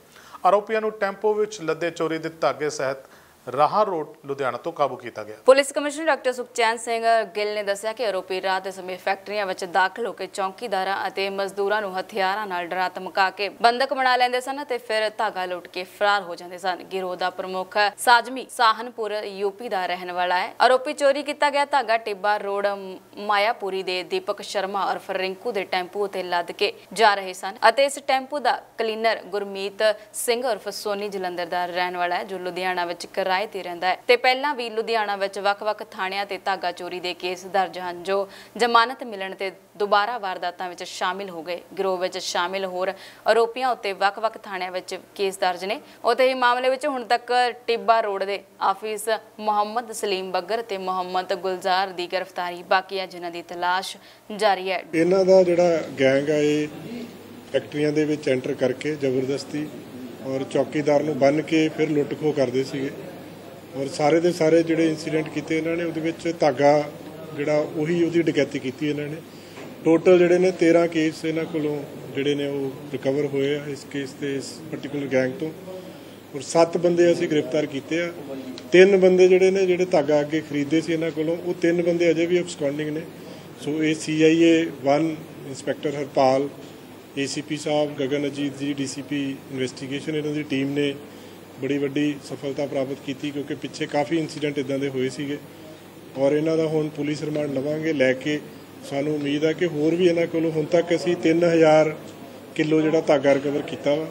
ਆਰੋਪੀਆਂ ਨੂੰ ਟੈਂਪੋ ਵਿੱਚ ਲੱਦੇ ਚੋਰੀ ਦੇ ਧਾਗੇ ਸਹਿਤ ਰਾਹਾ ਰੋਡ ਲੁਧਿਆਣਾ ਤੋਂ ਕਾਬੂ ਕੀਤਾ ਗਿਆ। Police commissioner doctor Sukhchain Singh Gill ਨੇ ਦੱਸਿਆ ਕਿ ਆਰੋਪੀ ਰਾਤ ਸਮੇਂ ਫੈਕਟਰੀਆਂ ਵਿੱਚ ਦਾਖਲ ਹੋ ਕੇ ਚੌਕੀਦਾਰਾਂ ਅਤੇ ਮਜ਼ਦੂਰਾਂ ਨੂੰ ਹਥਿਆਰਾਂ ਨਾਲ ਡਰਾ ਧਮਕਾ ਕੇ ਬੰਦਕ ਬਣਾ ਲੈਂਦੇ ਸਨ ਅਤੇ ਫਿਰ ਧਾਗਾ ਲੁੱਟ ਕੇ ਫਰਾਰ ਹੋ ਜਾਂਦੇ ਸਨ। ਗਿਰੋਹ ਦਾ ਪ੍ਰਮੁੱਖ ਸਾਜਮੀ ਸਾਹਨਪੁਰ ਯੂਪੀ ਦਾ ਰਹਿਣ ਵਾਲਾ ਹੈ। ਆਰੋਪੀ ਚੋਰੀ ਕੀਤਾ ਗਿਆ ਧਾਗਾ ਟਿੱਬਾ ਰੋਡ, ਮਾਇਆਪੁਰੀ ਦੇ ਦੀਪਕ ਸ਼ਰਮਾ ਉਰਫ ਰਿੰਕੂ ਦੇ ਟੈਂਪੂ ਉਤੇ ਲੱਦ ਕੇ ਜਾ ਰਹੇ ਸਨ ਅਤੇ ਇਸ ਟੈਂਪੂ ਦਾ ਕਲੀਨਰ ਗੁਰਮੀਤ ਸਿੰਘ ਉਰਫ ਸੋਨੀ ਜਲੰਧਰ ਦਾ ਰਹਿਣ ਵਾਲਾ ਹੈ, ਜੋ ਲੁਧਿਆਣਾ ਵਿੱਚ ਕਿਰਾਏ ਤੇ ਰਹਿੰਦਾ ਹੈ। ਤੇ ਪਹਿਲਾਂ ਵੀ ਲੁਧਿਆਣਾ ਵਿੱਚ ਵੱਖ-ਵੱਖ ਥਾਣਿਆਂ ਤੇ ਧਾਗਾ ਚੋਰੀ ਦੇ ਕੇਸ ਦਰਜ ਹਨ, ਜੋ ਜ਼ਮਾਨਤ ਮਿਲਣ ਤੇ ਦੁਬਾਰਾ ਵਾਰਦਾਤਾਂ ਵਿੱਚ ਸ਼ਾਮਿਲ ਹੋ ਗਏ। ਗਿਰੋਹ ਵਿੱਚ ਸ਼ਾਮਿਲ ਹੋਰ ਆਰੋਪੀਆਂ ਉੱਤੇ ਵੱਖ-ਵੱਖ ਥਾਣਿਆਂ ਵਿੱਚ ਕੇਸ ਦਰਜ ਨੇ। ਉਤੇ ਹੀ ਮਾਮਲੇ ਵਿੱਚ ਹੁਣ ਤੱਕ ਟਿੱਬਾ ਰੋਡ ਦੇ ਆਫਿਸ ਮੁਹੰਮਦ ਸਲੀਮ ਬੱਗਰ ਤੇ ਮੁਹੰਮਦ ਗੁਲਜ਼ਾਰ ਦੀ ਗ੍ਰਿਫਤਾਰੀ ਬਾਕੀ ਹੈ, ਜਿਨ੍ਹਾਂ ਦੀ ਤਲਾਸ਼ ਜਾਰੀ ਹੈ। ਇਹਨਾਂ ਦਾ ਜਿਹੜਾ ਗੈਂਗ ਆ, ਇਹ ਫੈਕਟਰੀਆਂ ਦੇ ਵਿੱਚ ਐਂਟਰ ਕਰਕੇ ਜ਼ਬਰਦਸਤੀ ਔਰ ਚੌਕੀਦਾਰ ਨੂੰ ਬੰਨ ਕੇ ਫਿਰ ਲੁੱਟ ਕਰਦੇ ਸੀਗੇ। ਔਰ ਸਾਰੇ ਦੇ ਸਾਰੇ ਜਿਹੜੇ ਇਨਸੀਡੈਂਟ ਕੀਤੇ ਇਹਨਾਂ ਨੇ, ਉਹਦੇ ਵਿੱਚ ਧਾਗਾ ਜਿਹੜਾ ਉਹੀ ਉਹਦੀ ਡਕੈਤੀ ਕੀਤੀ ਇਹਨਾਂ ਨੇ। ਟੋਟਲ ਜਿਹੜੇ ਨੇ 13 ਕੇਸ ਇਹਨਾਂ ਕੋਲੋਂ ਜਿਹੜੇ ਨੇ ਉਹ ਰਿਕਵਰ ਹੋਏ ਆ ਇਸ ਕੇਸ ਤੇ, ਇਸ ਪਾਰਟਿਕੂਲਰ ਗੈਂਗ ਤੋਂ। ਔਰ 7 ਬੰਦੇ ਅਸੀਂ ਗ੍ਰਿਫਤਾਰ ਕੀਤੇ ਆ। ਤਿੰਨ ਬੰਦੇ ਜਿਹੜੇ ਨੇ, ਜਿਹੜੇ ਧਾਗਾ ਅੱਗੇ ਖਰੀਦੇ ਸੀ ਇਹਨਾਂ ਕੋਲੋਂ, ਉਹ ਤਿੰਨ ਬੰਦੇ ਅਜੇ ਵੀ ਅਬਸਕੌਂਡਿੰਗ ਨੇ। ਸੋ ਇਹ CIA 1 inspector Harpal ACP sahib, Gagan Ajit ji DCP investigation ਇਹਨਾਂ ਦੀ ਟੀਮ ਨੇ ਬੜੀ ਵੱਡੀ ਸਫਲਤਾ ਪ੍ਰਾਪਤ ਕੀਤੀ ਕਿਉਂਕਿ ਪਿੱਛੇ ਕਾਫੀ ਇਨਸੀਡੈਂਟ ਇਦਾਂ ਦੇ ਹੋਏ ਸੀਗੇ। ਔਰ ਇਹਨਾਂ ਦਾ ਹੁਣ ਪੁਲਿਸ ਰਿਮਾਂਡ ਲਵਾਂਗੇ ਲੈ ਕੇ ਸਾਨੂੰ ਉਮੀਦ ਹੈ ਕਿ ਹੋਰ ਵੀ ਇਹਨਾਂ ਕੋਲੋਂ ਹੁਣ ਤੱਕ ਅਸੀਂ 3000 ਕਿਲੋ ਜਿਹੜਾ ਧਾਗਾ ਰਿਕਵਰ ਕੀਤਾ ਵਾ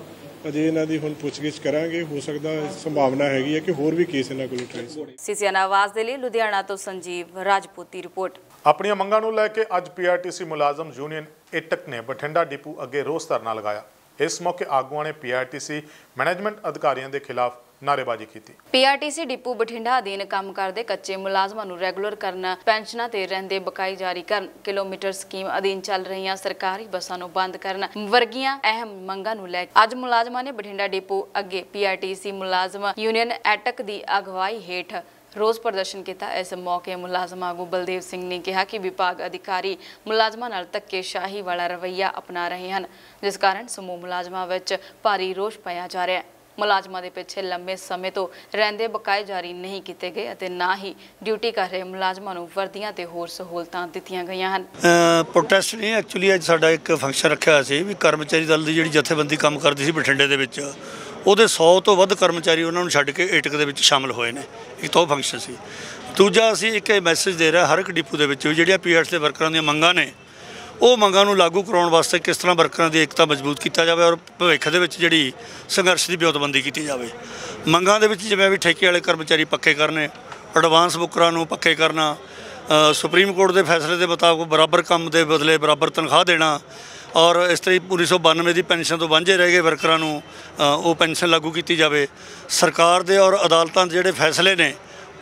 ਅਜੇ ਇਹਨਾਂ ਦੀ ਹੁਣ ਪੁੱਛਗਿੱਛ ਕਰਾਂਗੇ। ਹੋ ਸਕਦਾ ਸੰਭਾਵਨਾ ਹੈਗੀ ਹੈ ਕਿ ਹੋਰ ਵੀ ਕੇਸ ਇਹਨਾਂ ਕੋਲੋਂ ਟ੍ਰੇਸ ਸੀਸੀਐਨ ਆਵਾਜ਼ ਦੇ ਲਈ ਲੁਧਿਆਣਾ ਤੋਂ ਸੰਜੀਵ ਰਾਜਪੂਤ ਦੀ ਰਿਪੋਰਟ। ਆਪਣੀਆਂ ਮੰਗਾਂ ਨੂੰ ਲੈ ਕੇ ਅੱਜ ਪੀਆਰਟੀਸੀ ਮੁਲਾਜ਼ਮ ਯੂਨੀਅਨ ਏਟਕ ਨੇ ਬਠਿੰਡਾ ਡਿਪੂ ਅੱਗੇ ਰੋਸ ਧਰਨਾ ਲਗਾਇਆ। ਇਸ ਮੌਕੇ ਆਗੂਆਂ ਨੇ ਪੀਆਰਟੀਸੀ ਮੈਨੇਜਮੈਂਟ ਅਧਿਕਾਰੀਆਂ ਦੇ ਖਿਲਾਫ ਨਾਅਰੇਬਾਜ਼ੀ ਕੀਤੀ। ਪੀਆਰਟੀਸੀ ਡਿਪੂ ਬਠਿੰਡਾ ਅਧੀਨ ਕੰਮ ਕਰਦੇ ਕੱਚੇ ਮੁਲਾਜ਼ਮਾਂ ਨੂੰ ਰੈਗੂਲਰ ਕਰਨ, ਪੈਨਸ਼ਨਾਂ ਤੇ ਰਹਿੰਦੇ ਬਕਾਈ ਜਾਰੀ ਕਰਨ, ਕਿਲੋਮੀਟਰ ਸਕੀਮ ਅਧੀਨ ਚੱਲ ਰਹੀਆਂ ਸਰਕਾਰੀ ਬੱਸਾਂ ਨੂੰ ਬੰਦ ਕਰਨ ਵਰਗੀਆਂ ਅਹਿਮ ਮੰਗਾਂ ਨੂੰ ਲੈ ਕੇ ਅੱਜ ਮੁਲਾਜ਼ਮਾਂ ਨੇ ਬਠਿੰਡਾ ਡਿਪੂ ਅੱਗੇ ਪੀਆਰਟੀਸੀ ਮੁਲਾਜ਼ਮ ਯੂਨੀਅਨ ਐਟਕ ਦੀ ਅਗਵਾਈ ਹੇਠ ਰੋਸ ਪ੍ਰਦਰਸ਼ਨ ਕੀਤਾ। ਇਸ ਮੌਕੇ ਮੁਲਾਜ਼ਮ ਆਗੂ ਬਲਦੇਵ ਸਿੰਘ ਨੇ ਕਿਹਾ ਕਿ ਵਿਭਾਗ ਅਧਿਕਾਰੀ ਮੁਲਾਜ਼ਮਾਂ ਨਾਲ ਧੱਕੇਸ਼ਾਹੀ ਵਾਲਾ ਰਵੱਈਆ ਅਪਣਾ ਰਹੇ ਹਨ, ਜਿਸ ਕਾਰਨ ਸਮੂਹ ਮੁਲਾਜ਼ਮਾਂ ਵਿੱਚ ਭਾਰੀ ਰੋਸ਼ ਪਾਇਆ ਜਾ ਰਿਹਾ ਹੈ। ਮੁਲਾਜ਼ਮਾਂ ਦੇ ਪਿੱਛੇ ਲੰਬੇ ਸਮੇਂ ਤੋਂ ਰਹਿੰਦੇ ਬਕਾਏ ਜਾਰੀ ਨਹੀਂ ਕੀਤੇ ਗਏ ਅਤੇ ਨਾ ਹੀ ਡਿਊਟੀ ਕਰ ਰਹੇ ਮੁਲਾਜ਼ਮਾਂ ਨੂੰ ਵਰਦੀਆਂ ਤੇ ਹੋਰ ਸਹੂਲਤਾਂ ਦਿੱਤੀਆਂ ਗਈਆਂ ਹਨ। ਪ੍ਰੋਟੈਸਟ ਨਹੀਂ ਐਕਚੁਅਲੀ ਅੱਜ ਸਾਡਾ ਇੱਕ ਫੰਕਸ਼ਨ ਰੱਖਿਆ ਸੀ ਵੀ ਕਰਮਚਾਰੀ ਦਲ ਦੀ ਜਿਹੜੀ ਜਥੇਬੰਦੀ ਕੰਮ ਕਰਦੀ ਸੀ ਬਠਿੰਡੇ ਦੇ ਵਿੱਚ ਉਹਦੇ 100 ਤੋਂ ਵੱਧ ਕਰਮਚਾਰੀ ਉਹਨਾਂ ਨੂੰ ਛੱਡ ਕੇ ਏਟਕ ਦੇ ਵਿੱਚ ਸ਼ਾਮਲ ਹੋਏ ਨੇ। ਇੱਕ ਤੋਂ ਫੰਕਸ਼ਨ ਸੀ। ਦੂਜਾ ਅਸੀਂ ਇੱਕ ਮੈਸੇਜ ਦੇ ਰਿਹਾ ਹਰ ਇੱਕ ਡਿਪੂ ਦੇ ਵਿੱਚ ਵੀ ਜਿਹੜੀਆਂ ਪੀਐਸ ਦੇ ਵਰਕਰਾਂ ਦੀਆਂ ਮੰਗਾਂ ਨੇ, ਉਹ ਮੰਗਾਂ ਨੂੰ ਲਾਗੂ ਕਰਾਉਣ ਵਾਸਤੇ ਕਿਸ ਤਰ੍ਹਾਂ ਵਰਕਰਾਂ ਦੀ ਏਕਤਾ ਮਜ਼ਬੂਤ ਕੀਤਾ ਜਾਵੇ ਔਰ ਭਵਿੱਖ ਦੇ ਵਿੱਚ ਜਿਹੜੀ ਸੰਘਰਸ਼ ਦੀ ਬਿਉਤਬੰਦੀ ਕੀਤੀ ਜਾਵੇ। ਮੰਗਾਂ ਦੇ ਵਿੱਚ ਜਿਵੇਂ ਵੀ ਠੇਕੇ ਵਾਲੇ ਕਰਮਚਾਰੀ ਪੱਕੇ ਕਰਨੇ ਐਡਵਾਂਸ ਬੁੱਕਰਾਂ ਨੂੰ ਪੱਕੇ ਕਰਨਾ ਸੁਪਰੀਮ ਕੋਰਟ ਦੇ ਫੈਸਲੇ ਦੇ ਮੁਤਾਬਕ ਬਰਾਬਰ ਕੰਮ ਦੇ ਬਦਲੇ ਬਰਾਬਰ ਤਨਖਾਹ ਦੇਣਾ ਔਰ ਇਸ ਤਰ੍ਹਾਂ ਹੀ 1992 ਦੀ ਪੈਨਸ਼ਨ ਤੋਂ ਵਾਂਝੇ ਰਹਿ ਗਏ ਵਰਕਰਾਂ ਨੂੰ ਉਹ ਪੈਨਸ਼ਨ ਲਾਗੂ ਕੀਤੀ ਜਾਵੇ। ਸਰਕਾਰ ਦੇ ਔਰ ਅਦਾਲਤਾਂ ਦੇ ਜਿਹੜੇ ਫੈਸਲੇ ਨੇ,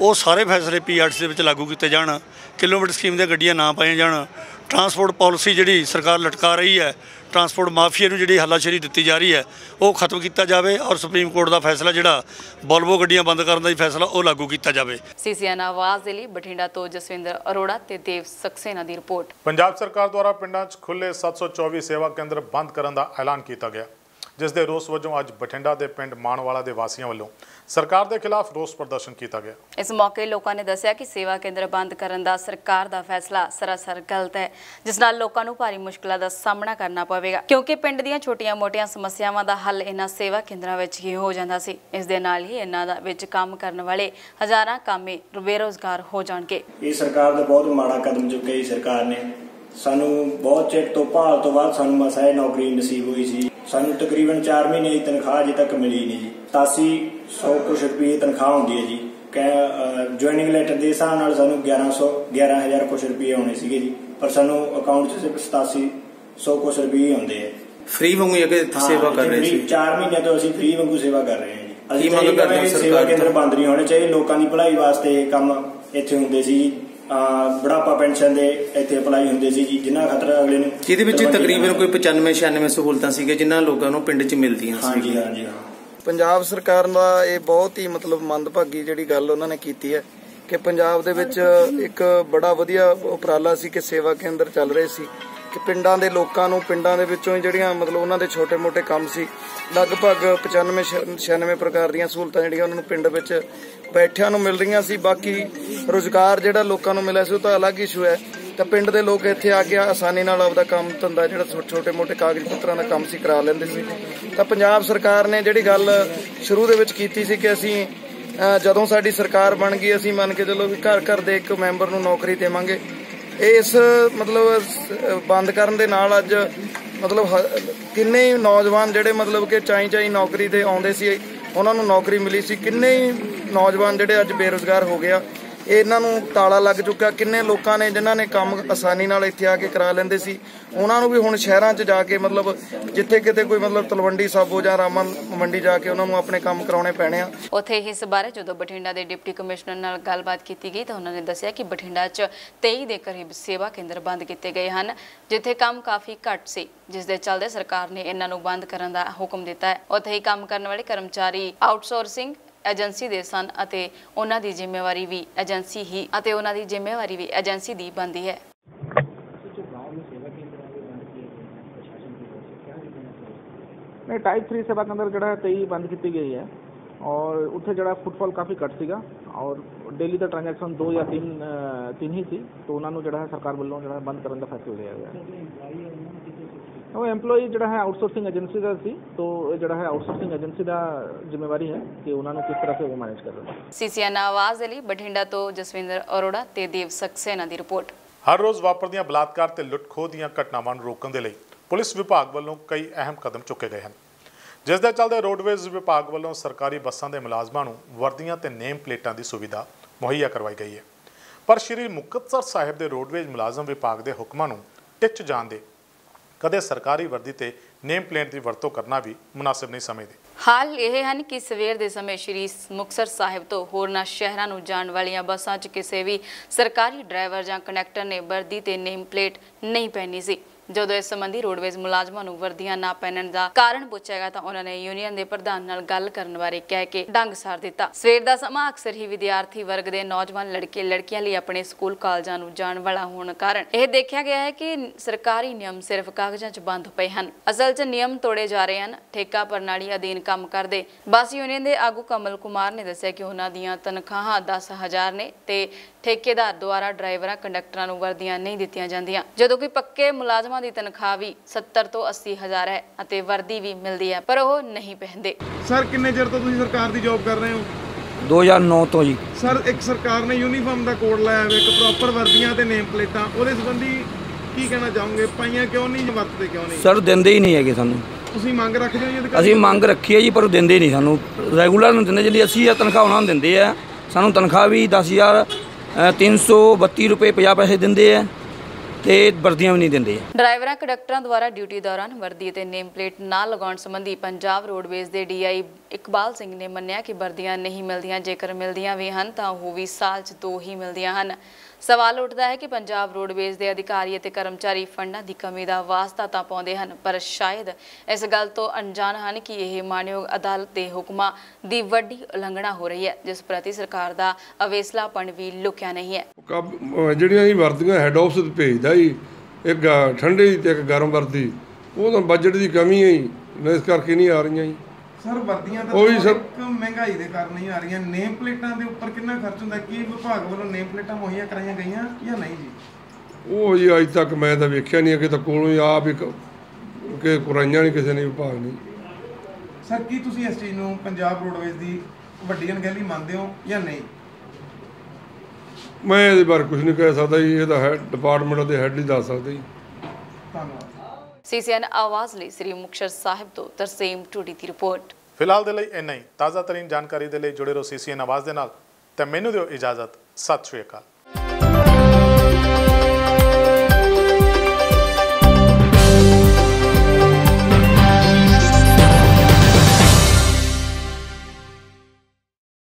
ਉਹ ਸਾਰੇ ਫੈਸਲੇ ਪੀਆਰਟੀ ਦੇ ਵਿੱਚ ਲਾਗੂ ਕੀਤੇ ਜਾਣ। ਕਿਲੋਮੀਟਰ ਸਕੀਮ ਦੀਆਂ ਗੱਡੀਆਂ ਨਾ ਪਾਈਆਂ ਜਾਣ। ਟਰਾਂਸਪੋਰਟ ਪਾਲਿਸੀ ਜਿਹੜੀ ਸਰਕਾਰ ਲਟਕਾ ਰਹੀ ਹੈ ਟਰਾਂਸਪੋਰਟ ਮਾਫੀਆ ਨੂੰ ਜਿਹੜੀ ਹੱਲਾਸ਼ੇਰੀ ਦਿੱਤੀ ਜਾ ਰਹੀ ਹੈ ਉਹ ਖਤਮ ਕੀਤਾ ਜਾਵੇ ਔਰ ਸੁਪਰੀਮ ਕੋਰਟ ਦਾ ਫੈਸਲਾ ਜਿਹੜਾ ਬੋਲਵੋ ਗੱਡੀਆਂ ਬੰਦ ਕਰਨ ਦਾ ਹੀ ਫੈਸਲਾ ਉਹ ਲਾਗੂ ਕੀਤਾ ਜਾਵੇ। ਸੀਸੀਐਨ ਆਵਾਜ਼ ਦੇ ਲਈ ਬਠਿੰਡਾ ਤੋਂ ਜਸਵਿੰਦਰ ਅਰੋੜਾ ਤੇ ਦੇਵ ਸਕਸੇਨਾ ਦੀ ਰਿਪੋਰਟ। ਪੰਜਾਬ ਸਰਕਾਰ ਦੁਆਰਾ ਪਿੰਡਾਂ 'ਚ ਖੁੱਲੇ 724 ਸੇਵਾ ਕੇਂਦਰ ਬੰਦ ਕਰਨ ਦਾ ਐਲਾਨ ਕੀਤਾ ਗਿਆ। ਜਿਸ ਦੇ ਰੋਸ ਵਜੋਂ ਅੱਜ ਬਠਿੰਡਾ ਦੇ ਪਿੰਡ ਮਾਨਵਾਲਾ ਦੇ ਵਾਸੀਆਂ ਵੱਲੋਂ ਸਰਕਾਰ ਦੇ ਖਿਲਾਫ ਰੋਸ ਪ੍ਰਦਰਸ਼ਨ ਕੀਤਾ ਗਿਆ। ਇਸ ਮੌਕੇ ਲੋਕਾਂ ਨੇ ਦੱਸਿਆ ਕਿ ਸੇਵਾ ਕੇਂਦਰ ਬੰਦ ਕਰਨ ਦਾ ਸਰਕਾਰ ਦਾ ਫੈਸਲਾ ਸਰਾਸਰ ਗਲਤ ਹੈ ਜਿਸ ਨਾਲ ਲੋਕਾਂ ਨੂੰ ਭਾਰੀ ਮੁਸ਼ਕਲਾਂ ਦਾ ਸਾਹਮਣਾ ਕਰਨਾ ਪਵੇਗਾ। ਕਿਉਂਕਿ ਪਿੰਡ ਦੀਆਂ ਛੋਟੀਆਂ-ਮੋਟੀਆਂ ਸਮੱਸਿਆਵਾਂ ਦਾ ਹੱਲ ਇਹਨਾਂ ਸੇਵਾ ਕੇਂਦਰਾਂ ਵਿੱਚ ਹੀ ਹੋ ਜਾਂਦਾ ਸੀ। ਇਸ ਦੇ ਨਾਲ ਹੀ ਇਹਨਾਂ ਦਾ ਵਿੱਚ ਕੰਮ ਕਰਨ ਵਾਲੇ ਹਜ਼ਾਰਾਂ ਕਾਮੇ ਬੇਰੋਜ਼ਗਾਰ ਹੋ ਜਾਣਗੇ। ਇਹ ਸਰਕਾਰ ਦਾ ਬਹੁਤ ਮਾੜਾ ਕਦਮ ਚੁੱਕਿਆ ਜੀ ਸਰਕਾਰ ਨੇ। ਸਾਨੂੰ ਬਹੁਤ ਚਿਰ ਤੋਂ ਭਾਲ ਤੋਂ ਬਾਅਦ ਸਾਨੂੰ ਮਸਾ ਇਹ ਨੌਕਰੀ ਨਸੀਬ ਹੋਈ ਸੀ। ਸਾਨੂੰ ਤਕਰੀਬਨ 4 ਮਹੀਨੇ ਦੀ ਤਨਖਾਹ ਅਜੇ ਤੱਕ ਮਿਲੀ ਨਹੀਂ ਜੀ। 8700 ਕੁਛ ਰੁਪਏ ਤਨਖਾਹ ਹੁੰਦੀ ਹੈ ਜੀ। ਜੁਆਇਨਿੰਗ ਲੈਟਰ ਦੇ ਹਿਸਾਬ ਨਾਲ ਸਾਨੂੰ 1100 11000 ਕੁਛ ਰੁਪਏ ਆਉਣੇ ਸੀਗੇ ਜੀ। ਪਰ ਸਾਨੂੰ ਅਕਾਊਂਟ 'ਚ ਸਿਰਫ 8700 ਕੁਛ ਰੁਪਏ ਹੀ ਆਉਂਦੇ ਆ। ਫ੍ਰੀ ਵਾਂਗੂ ਇਹ ਸੇਵਾ ਕਰ ਰਹੇ ਸੀ। 4 ਮਹੀਨੇ ਤੋਂ ਅਸੀਂ ਫ੍ਰੀ ਵਾਂਗੂ ਸੇਵਾ ਕਰ ਰਹੇ ਹਾਂ ਜੀ। ਅਸੀਂ ਮੰਗ ਕਰਦੇ ਹੋ ਸਰਕਾਰ ਕੇਂਦਰ? ਬੰਦ ਨਹੀਂ ਹੋਣੇ ਚਾਹੀਦੇ। ਲੋਕਾਂ ਦੀ ਭਲਾਈ ਵਾਸਤੇ ਕੰਮ ਇੱਥੇ ਹੁੰਦੇ ਸੀ ਬੁਢਾਪਾ ਪੈਨਸ਼ਨ ਦੇ ਇੱਥੇ ਅਪਲਾਈ ਹੁੰਦੇ ਸੀ ਜੀ ਜਿਨ੍ਹਾਂ ਖਾਤਰ ਅਗਲੇ ਨੂੰ ਜਿਹਦੇ ਵਿੱਚ ਤਕਰੀਬਨ ਕੋਈ 95 96 ਸਹੂਲਤਾਂ ਸੀਗੇ ਜਿਨ੍ਹਾਂ ਲੋਕਾਂ ਨੂੰ ਪਿੰਡ 'ਚ ਮਿਲਦੀਆਂ ਸੀ ਹਾਂਜੀ ਹਾਂਜੀ ਹਾਂ। ਪੰਜਾਬ ਸਰਕਾਰ ਦਾ ਇਹ ਬਹੁਤ ਹੀ ਮਤਲਬ ਮੰਦਭਾਗੀ ਜਿਹੜੀ ਗੱਲ ਉਹਨਾਂ ਨੇ ਕੀਤੀ ਹੈ ਕਿ ਪੰਜਾਬ ਦੇ ਵਿੱਚ ਇੱਕ ਬੜਾ ਵਧੀਆ ਉਪਰਾਲਾ ਸੀ ਕਿ ਸੇਵਾ ਕੇਂਦਰ ਚੱਲ ਰਹੇ ਸੀ। ਕਿ ਪਿੰਡਾਂ ਦੇ ਲੋਕਾਂ ਨੂੰ, ਪਿੰਡਾਂ ਦੇ ਵਿੱਚੋਂ ਹੀ ਜਿਹੜੀਆਂ ਮਤਲਬ ਉਹਨਾਂ ਦੇ ਛੋਟੇ-ਮੋਟੇ ਕੰਮ ਸੀ, ਲਗਭਗ 95 96 ਪ੍ਰਕਾਰ ਦੀਆਂ ਸਹੂਲਤਾਂ ਜਿਹੜੀਆਂ ਉਹਨਾਂ ਨੂੰ ਪਿੰਡ ਵਿੱਚ ਬੈਠਿਆਂ ਨੂੰ ਮਿਲ ਰਹੀਆਂ ਸੀ। ਬਾਕੀ ਰੋਜ਼ਗਾਰ ਜਿਹੜਾ ਲੋਕਾਂ ਨੂੰ ਮਿਲਿਆ ਸੀ ਉਹ ਤਾਂ ਅਲੱਗ ਇਸ਼ੂ ਹੈ। ਤਾਂ ਪਿੰਡ ਦੇ ਲੋਕ ਇੱਥੇ ਆ ਕੇ ਆਸਾਨੀ ਨਾਲ ਆਪਦਾ ਕੰਮ, ਧੰਦਾ ਜਿਹੜਾ ਛੋਟੇ-ਮੋਟੇ ਕਾਗਜ਼ ਪੱਤਰਾਂ ਦਾ ਕੰਮ ਸੀ, ਕਰਾ ਲੈਂਦੇ ਸੀ। ਤਾਂ ਪੰਜਾਬ ਸਰਕਾਰ ਨੇ ਜਿਹੜੀ ਗੱਲ ਸ਼ੁਰੂ ਦੇ ਵਿੱਚ ਕੀਤੀ ਸੀ ਕਿ ਅਸੀਂ ਜਦੋਂ ਸਾਡੀ ਸਰਕਾਰ ਬਣ ਗਈ, ਅਸੀਂ ਮੰਨ ਕੇ ਚੱਲੋ ਵੀ ਘਰ ਘਰ ਦੇ ਇੱਕ ਮੈਂਬਰ ਨੂੰ ਨੌਕਰੀ ਦੇਵਾਂਗੇ। ਇਸ, ਮਤਲਬ ਬੰਦ ਕਰਨ ਦੇ ਨਾਲ ਅੱਜ, ਮਤਲਬ ਕਿੰਨੇ ਹੀ ਨੌਜਵਾਨ ਜਿਹੜੇ, ਮਤਲਬ ਕਿ ਚਾਈ ਚਾਈ ਨੌਕਰੀ ਤੇ ਆਉਂਦੇ ਸੀ, ਉਹਨਾਂ ਨੂੰ ਨੌਕਰੀ ਮਿਲੀ ਸੀ, ਕਿੰਨੇ ਹੀ ਨੌਜਵਾਨ ਜਿਹੜੇ ਅੱਜ ਬੇਰੁਜ਼ਗਾਰ ਹੋ ਗਿਆ ਇਹਨਾਂ ਨੂੰ ਤਾਲਾ ਲੱਗ ਚੁੱਕਾ ਕਿੰਨੇ ਲੋਕਾਂ ਨੇ ਜਿਨ੍ਹਾਂ ਨੇ ਕੰਮ ਆਸਾਨੀ ਨਾਲ ਇੱਥੇ ਆ ਕੇ ਕਰਾ ਲੈਂਦੇ ਸੀ। ਉਹਨਾਂ ਨੂੰ ਵੀ ਹੁਣ ਸ਼ਹਿਰਾਂ 'ਚ ਜਾ ਕੇ ਮਤਲਬ ਜਿੱਥੇ ਕਿਤੇ ਕੋਈ ਮਤਲਬ ਤਲਵੰਡੀ ਸਾਬੋ ਜਾਂ ਰਾਮਨ ਮੰਡੀ ਜਾ ਕੇ ਉਹਨਾਂ ਨੂੰ ਆਪਣੇ ਕੰਮ ਕਰਾਉਣੇ ਪੈਣੇ ਆ। ਉੱਥੇ ਇਸ ਬਾਰੇ ਜਦੋਂ ਬਠਿੰਡਾ ਦੇ ਡਿਪਟੀ ਕਮਿਸ਼ਨਰ ਨਾਲ ਗੱਲਬਾਤ ਕੀਤੀ ਗਈ ਤਾਂ ਉਹਨਾਂ ਨੇ ਦੱਸਿਆ ਕਿ ਬਠਿੰਡਾ 'ਚ 23 ਦੇ ਕਰੀਬ ਸੇਵਾ ਕੇਂਦਰ ਬੰਦ ਕੀਤੇ ਗਏ ਹਨ, ਜਿੱਥੇ ਕੰਮ ਕਾਫੀ ਘੱਟ ਸੀ, ਜਿਸ ਦੇ ਚੱਲਦੇ ਸਰਕਾਰ ਨੇ ਇਹਨਾਂ ਨੂੰ ਬੰਦ ਕਰਨ ਦਾ ਹੁਕਮ ਦਿੱਤਾ ਹੈ। ਉੱਥੇ ਹੀ ਕੰਮ ਕਰਨ ਵਾਲੇ ਕਰਮਚਾਰੀ ਆਊਟਸੋਰਸਿੰਗ ਏਜੰਸੀ ਦੇ ਸਨ ਅਤੇ ਉਹਨਾਂ ਦੀ ਜ਼ਿੰਮੇਵਾਰੀ ਵੀ ਏਜੰਸੀ ਹੀ ਅਤੇ ਉਹਨਾਂ ਦੀ ਜ਼ਿੰਮੇਵਾਰੀ ਵੀ ਏਜੰਸੀ ਦੀ ਬਣਦੀ ਹੈ। ਨਹੀਂ ਟਾਈਪ 3 ਸੇਵਾ ਕੇਂਦਰ ਜਿਹੜਾ ਹੈ 23 ਬੰਦ ਕੀਤੀ ਗਈ ਹੈ ਔਰ ਉੱਥੇ ਜਿਹੜਾ ਫੁੱਟਫਾਲ ਕਾਫੀ ਘੱਟ ਸੀਗਾ ਔਰ ਡੇਲੀ ਦਾ ਟ੍ਰਾਂਜੈਕਸ਼ਨ 2 ਜਾਂ 3 ਤਿੰਨ ਹੀ ਸੀ, ਤੋਂ ਉਹਨਾਂ ਨੂੰ ਜਿਹੜਾ ਸਰਕਾਰ ਵੱਲੋਂ ਜਿਹੜਾ ਬੰਦ ਕਰਨ ਦਾ ਫੈਸਲਾ ਲਿਆ ਗਿਆ। ਉਹ EMPLOYE ਜਿਹੜਾ ਹੈ ਆਊਟਸੋਰਸਿੰਗ ਏਜੰਸੀ ਦਾ ਸੀ ਤੋਂ ਇਹ ਜਿਹੜਾ ਹੈ ਆਊਟਸੋਰਸਿੰਗ ਏਜੰਸੀ ਦਾ ਜ਼ਿੰਮੇਵਾਰੀ ਹੈ ਕਿ ਉਹਨਾਂ ਨੂੰ ਕਿਸ ਤਰ੍ਹਾਂ ਸੇ ਉਹ ਮੈਨੇਜ ਕਰਨ ਸੀਸੀਐਨ ਆਵਾਜ਼ ਦੇ ਲਈ ਬਠਿੰਡਾ ਤੋਂ ਜਸਵਿੰਦਰ ਅਰੋੜਾ ਤੇ ਦੇਵ ਸਕਸੇਨਾ ਦੀ ਰਿਪੋਰਟ। ਹਰ ਰੋਜ਼ ਵਾਪਰਦੀਆਂ ਬਲਾਤਕਾਰ ਤੇ ਲੁੱਟ-ਖੋਹ ਦੀਆਂ ਘਟਨਾਵਾਂ ਨੂੰ ਰੋਕਣ ਦੇ ਲਈ ਪੁਲਿਸ ਵਿਭਾਗ ਵੱਲੋਂ ਕਈ ਅਹਿਮ ਕਦਮ ਚੁੱਕੇ ਗਏ ਹਨ। ਜਿਸ ਦੇ ਚੱਲਦੇ ਰੋਡਵੇਜ਼ ਵਿਭਾਗ ਵੱਲੋਂ ਸਰਕਾਰੀ ਬੱਸਾਂ ਦੇ ਮੁਲਾਜ਼ਮਾਂ ਨੂੰ ਵਰਦੀਆਂ ਤੇ ਨੇਮ ਪਲੇਟਾਂ ਦੀ ਸੁਵਿਧਾ ਮੁਹੱਈਆ ਕਰਵਾਈ ਗਈ ਹੈ। ਪਰ ਸ਼੍ਰੀ ਮੁਕਤਸਰ ਸਾਹਿਬ ਦੇ ਰੋਡਵੇਜ਼ ਮੁਲਾਜ਼ਮ ਵਿਭਾਗ ਦੇ ਹੁਕਮਾਂ ਨੂੰ ਟਿੱਚ ਜਾਣ ਦੇ ਕਦੇ ਸਰਕਾਰੀ ਵਰਦੀ ਤੇ ਨੇਮ ਪਲੇਟ ਦੀ ਵਰਤੋਂ ਕਰਨਾ ਵੀ ਮੁਨਾਸਿਬ ਨਹੀਂ ਸਮਝਦੇ। ਹਾਲ ਇਹ ਹਨ ਕਿ ਸਵੇਰ ਦੇ ਸਮੇਂ ਸ਼੍ਰੀ ਮੁਕਤਸਰ ਸਾਹਿਬ ਤੋਂ ਹੋਰਨਾਂ ਸ਼ਹਿਰਾਂ ਨੂੰ ਜਾਣ ਵਾਲੀਆਂ ਬੱਸਾਂ 'ਚ ਕਿਸੇ ਵੀ ਸਰਕਾਰੀ ਡਰਾਈਵਰ ਜਾਂ ਕੰਡਕਟਰ ਨੇ ਵਰਦੀ ਤੇ ਨੇਮ ਪਲੇਟ ਨਹੀਂ ਪਹਿਨੀ ਸੀ। ਜਦੋਂ ਇਸ ਸੰਬੰਧੀ ਰੋਡਵੇਜ਼ ਮੁਲਾਜ਼ਮਾਂ ਨੂੰ ਵਰਦੀਆਂ ਨਾ ਪਹਿਨਣ ਦਾ ਕਾਰਨ ਪੁੱਛਿਆ ਗਿਆ ਤਾਂ ਉਹਨਾਂ ਨੇ ਯੂਨੀਅਨ ਦੇ ਪ੍ਰਧਾਨ ਨਾਲ ਗੱਲ ਕਰਨ ਬਾਰੇ ਕਹਿ ਕੇ ਡੰਗ ਸਾਰ ਦਿੱਤਾ। ਸਵੇਰ ਦਾ ਸਮਾਂ ਅਕਸਰ ਹੀ ਵਿਦਿਆਰਥੀ ਵਰਗ ਦੇ ਨੌਜਵਾਨ ਲੜਕੇ ਲੜਕੀਆਂ ਲਈ ਆਪਣੇ ਸਕੂਲ ਕਾਲਜਾਂ ਨੂੰ ਜਾਣ ਵਾਲਾ ਹੋਣ ਕਾਰਨ ਇਹ ਦੇਖਿਆ ਗਿਆ ਹੈ ਕਿ ਸਰਕਾਰੀ ਨਿਯਮ ਸਿਰਫ ਕਾਗਜ਼ਾਂ 'ਚ ਬੰਦ ਪਏ ਹਨ। ਅਸਲ 'ਚ ਨਿਯਮ ਤੋੜੇ ਜਾ ਰਹੇ ਹਨ, ਠੇਕਾ ਪ੍ਰਣਾਲੀ ਅਧੀਨ ਕੰਮ ਕਰਦੇ। ਬੱਸ ਯੂਨੀਅਨ ਦੇ ਆਗੂ ਕਮਲ ਕੁਮਾਰ ਨੇ ਦੱਸਿਆ ਕਿ ਉਹਨਾਂ ਦੀਆਂ ਤਨਖਾਹਾਂ 10000 ਨੇ ਤੇ ਠੇਕੇਦਾਰ ਦੁਆਰਾ ਡਰਾਈਵਰਾਂ, ਕੰਡਕਟਰਾਂ ਨੂੰ ਵਰਦੀਆਂ ਨਹੀਂ ਦਿੱਤੀਆਂ ਜਾਂਦੀਆਂ। ਜਦੋਂ ਕਿ ਪੱਕੇ ਮੁਲਾਜ਼ਮ ਦੀ ਤਨਖਾਹ ਵੀ 70 ਤੋਂ 80 ਹਜ਼ਾਰ ਹੈ ਅਤੇ ਵਰਦੀ ਵੀ ਮਿਲਦੀ ਹੈ ਪਰ ਉਹ ਨਹੀਂ ਪਹਿਨਦੇ। ਸਰ ਕਿੰਨੇ ਚਿਰ ਤੋਂ ਤੁਸੀਂ ਸਰਕਾਰ ਦੀ ਜੌਬ ਕਰ ਰਹੇ ਹੋ? 2009 ਤੋਂ ਜੀ। ਸਰ ਇੱਕ ਸਰਕਾਰ ਨੇ ਯੂਨੀਫਾਰਮ ਦਾ ਕੋਡ ਲਾਇਆ ਹੋਇਆ ਇੱਕ ਪ੍ਰੋਪਰ ਵਰਦੀਆਂ ਤੇ ਨੇਮ ਪਲੇਟਾਂ ਉਹਦੇ ਸੰਬੰਧੀ ਕੀ ਕਹਿਣਾ ਚਾਹੋਗੇ? ਪਾਈਆਂ ਕਿਉਂ ਨਹੀਂ ਵਰਤਦੇ ਕਿਉਂ ਨਹੀਂ? ਸਰ ਦਿੰਦੇ ਹੀ ਨਹੀਂ ਹੈਗੇ ਸਾਨੂੰ। ਤੁਸੀਂ ਮੰਗ ਰੱਖਦੇ ਹੋ ਜੀ ਅਧਿਕਾਰੀ ਅਸੀਂ ਮੰਗ ਰੱਖੀ ਹੈ ਜੀ ਪਰ ਉਹ ਦਿੰਦੇ ਨਹੀਂ ਸਾਨੂੰ। ਰੈਗੂਲਰ ਨੂੰ ਦਿੰਦੇ ਜਿਹੜੀ ਅਸੀਂ ਆ ਤਨਖਾਹ ਉਹਨਾਂ ਨੂੰ ਦਿੰਦੇ ਆ। ਸਾਨੂੰ ਤਨਖਾਹ ਵੀ 10000 332 ਰੁਪਏ 50 ਪੈਸੇ ਦਿੰਦੇ ਆ। ਤੇ ਵਰਦੀਆਂ ਵੀ ਨਹੀਂ ਦਿੰਦੇ। ਡਰਾਈਵਰਾਂ ਕੰਡਕਟਰਾਂ ਦੁਆਰਾ ਡਿਊਟੀ ਦੌਰਾਨ ਵਰਦੀ ਅਤੇ ਨੇਮ ਪਲੇਟ ਨਾ ਲਗਾਉਣ ਸੰਬੰਧੀ ਪੰਜਾਬ ਰੋਡਵੇਜ਼ ਦੇ ਡੀਆਈ ਇਕਬਾਲ ਸਿੰਘ ਨੇ ਮੰਨਿਆ ਕਿ ਵਰਦੀਆਂ ਨਹੀਂ ਮਿਲਦੀਆਂ, ਜੇਕਰ ਮਿਲਦੀਆਂ ਵੀ ਹਨ ਤਾਂ ਉਹ ਵੀ ਸਾਲ 'ਚ ਦੋ ਹੀ ਮਿਲਦੀਆਂ ਹਨ। ਸਵਾਲ ਉੱਠਦਾ ਹੈ ਕਿ ਪੰਜਾਬ ਰੋਡਵੇਜ਼ ਦੇ ਅਧਿਕਾਰੀ ਅਤੇ ਕਰਮਚਾਰੀ ਫੰਡਾਂ ਦੀ ਕਮੀ ਦਾ ਵਾਸਤਾ ਤਾਂ ਪਾਉਂਦੇ ਹਨ, ਪਰ ਸ਼ਾਇਦ ਇਸ ਗੱਲ ਤੋਂ ਅਣਜਾਣ ਹਨ ਕਿ ਇਹ ਮਾਨਯੋਗ ਅਦਾਲਤ ਦੇ ਹੁਕਮਾਂ ਦੀ ਵੱਡੀ ਉਲੰਘਣਾ ਹੋ ਰਹੀ ਹੈ, ਜਿਸ ਪ੍ਰਤੀ ਸਰਕਾਰ ਦਾ ਅਵੇਸਲਾਪਣ ਵੀ ਲੁਕਿਆ ਨਹੀਂ ਹੈ। ਜਿਹੜੀਆਂ ਇਹ ਵਰਦੀਆਂ ਹੈੱਡ ਆਫਿਸ ਭੇਜਦਾ ਜੀ, ਇੱਕ ਠੰਡੇ ਤੇ ਇੱਕ ਗਰਮ ਵਰਦੀ, ਉਹ ਤਾਂ ਬਜਟ ਦੀ ਕਮੀ ਹੈ ਜੀ ਇਸ ਕਰਕੇ ਨਹੀਂ ਆ ਰਹੀਆਂ ਜੀ। ਸਰ ਵਰਦੀਆਂ ਤਾਂ ਉਹ ਵੀ ਸਰ- ਮਹਿੰਗਾਈ ਦੇ ਕਾਰਨ ਹੀ ਆ ਰਹੀਆਂ। ਨੇਮ ਪਲੇਟਾਂ ਦੇ ਉੱਪਰ ਕਿੰਨਾ ਖਰਚ ਹੁੰਦਾ? ਕੀ ਵਿਭਾਗ ਵੱਲੋਂ ਨੇਮ ਪਲੇਟਾਂ ਮੁਹੱਈਆ ਕਰਾਈਆਂ ਗਈਆਂ ਜਾਂ ਨਹੀਂ ਜੀ? ਉਹ ਜੀ ਅੱਜ ਤੱਕ ਮੈਂ ਤਾਂ ਵੇਖਿਆ ਨਹੀਂ ਕਿ ਤਾਂ ਕੋਲੋਂ ਹੀ ਆਪ ਹੀ ਕ- ਕਿ ਕੁਰਾਈਆਂ ਨਹੀਂ ਕਿਸੇ ਨੇ ਵਿਭਾਗ ਨਹੀਂ ਸਰ ਕੀ ਤੁਸੀਂ ਇਸ ਚੀਜ਼ ਨੂੰ ਪੰਜਾਬ ਰੋਡਵੇਜ਼ ਦੀ ਵੱਡੀ ਅਣਗਹਿਲੀ ਮੰਨਦੇ ਹੋ ਜਾਂ ਨਹੀਂ? ਮੈਂ ਇਹਦੇ ਬਾਰੇ ਕੁਝ ਨਹੀਂ ਕਹਿ ਸਕਦਾ ਜੀ। ਇਹ ਤਾਂ ਹੈ ਡਿਪਾਰਟਮੈਂਟ ਦੇ ਹੈੱਡ ਹੀ ਦੱਸ ਸਕਦੇ ਜੀ। ਧੰਨਵਾਦ। ਸੀਸੀਐਨ ਆਵਾਜ਼ ਲਈ ਸ੍ਰੀ ਮੁਕਤਸਰ ਸਾਹਿਬ ਤੋਂ ਤਰਸੇਮ ਟੂਡੀ ਦੀ ਰਿਪੋਰਟ ਫਿਲਹਾਲ ਦੇ ਲਈ ਇੰਨਾ ਹੀ। ਤਾਜ਼ਾ ਤਰੀਨ ਜਾਣਕਾਰੀ ਦੇ ਲਈ ਜੁੜੇ ਰਹੋ ਸੀਸੀਐਨ ਆਵਾਜ਼ ਦੇ ਨਾਲ। ਤੇ ਮੈਨੂੰ ਦਿਓ ਇਜਾਜ਼ਤ। ਸਤਿ ਸ਼੍ਰੀ ਅਕਾਲ।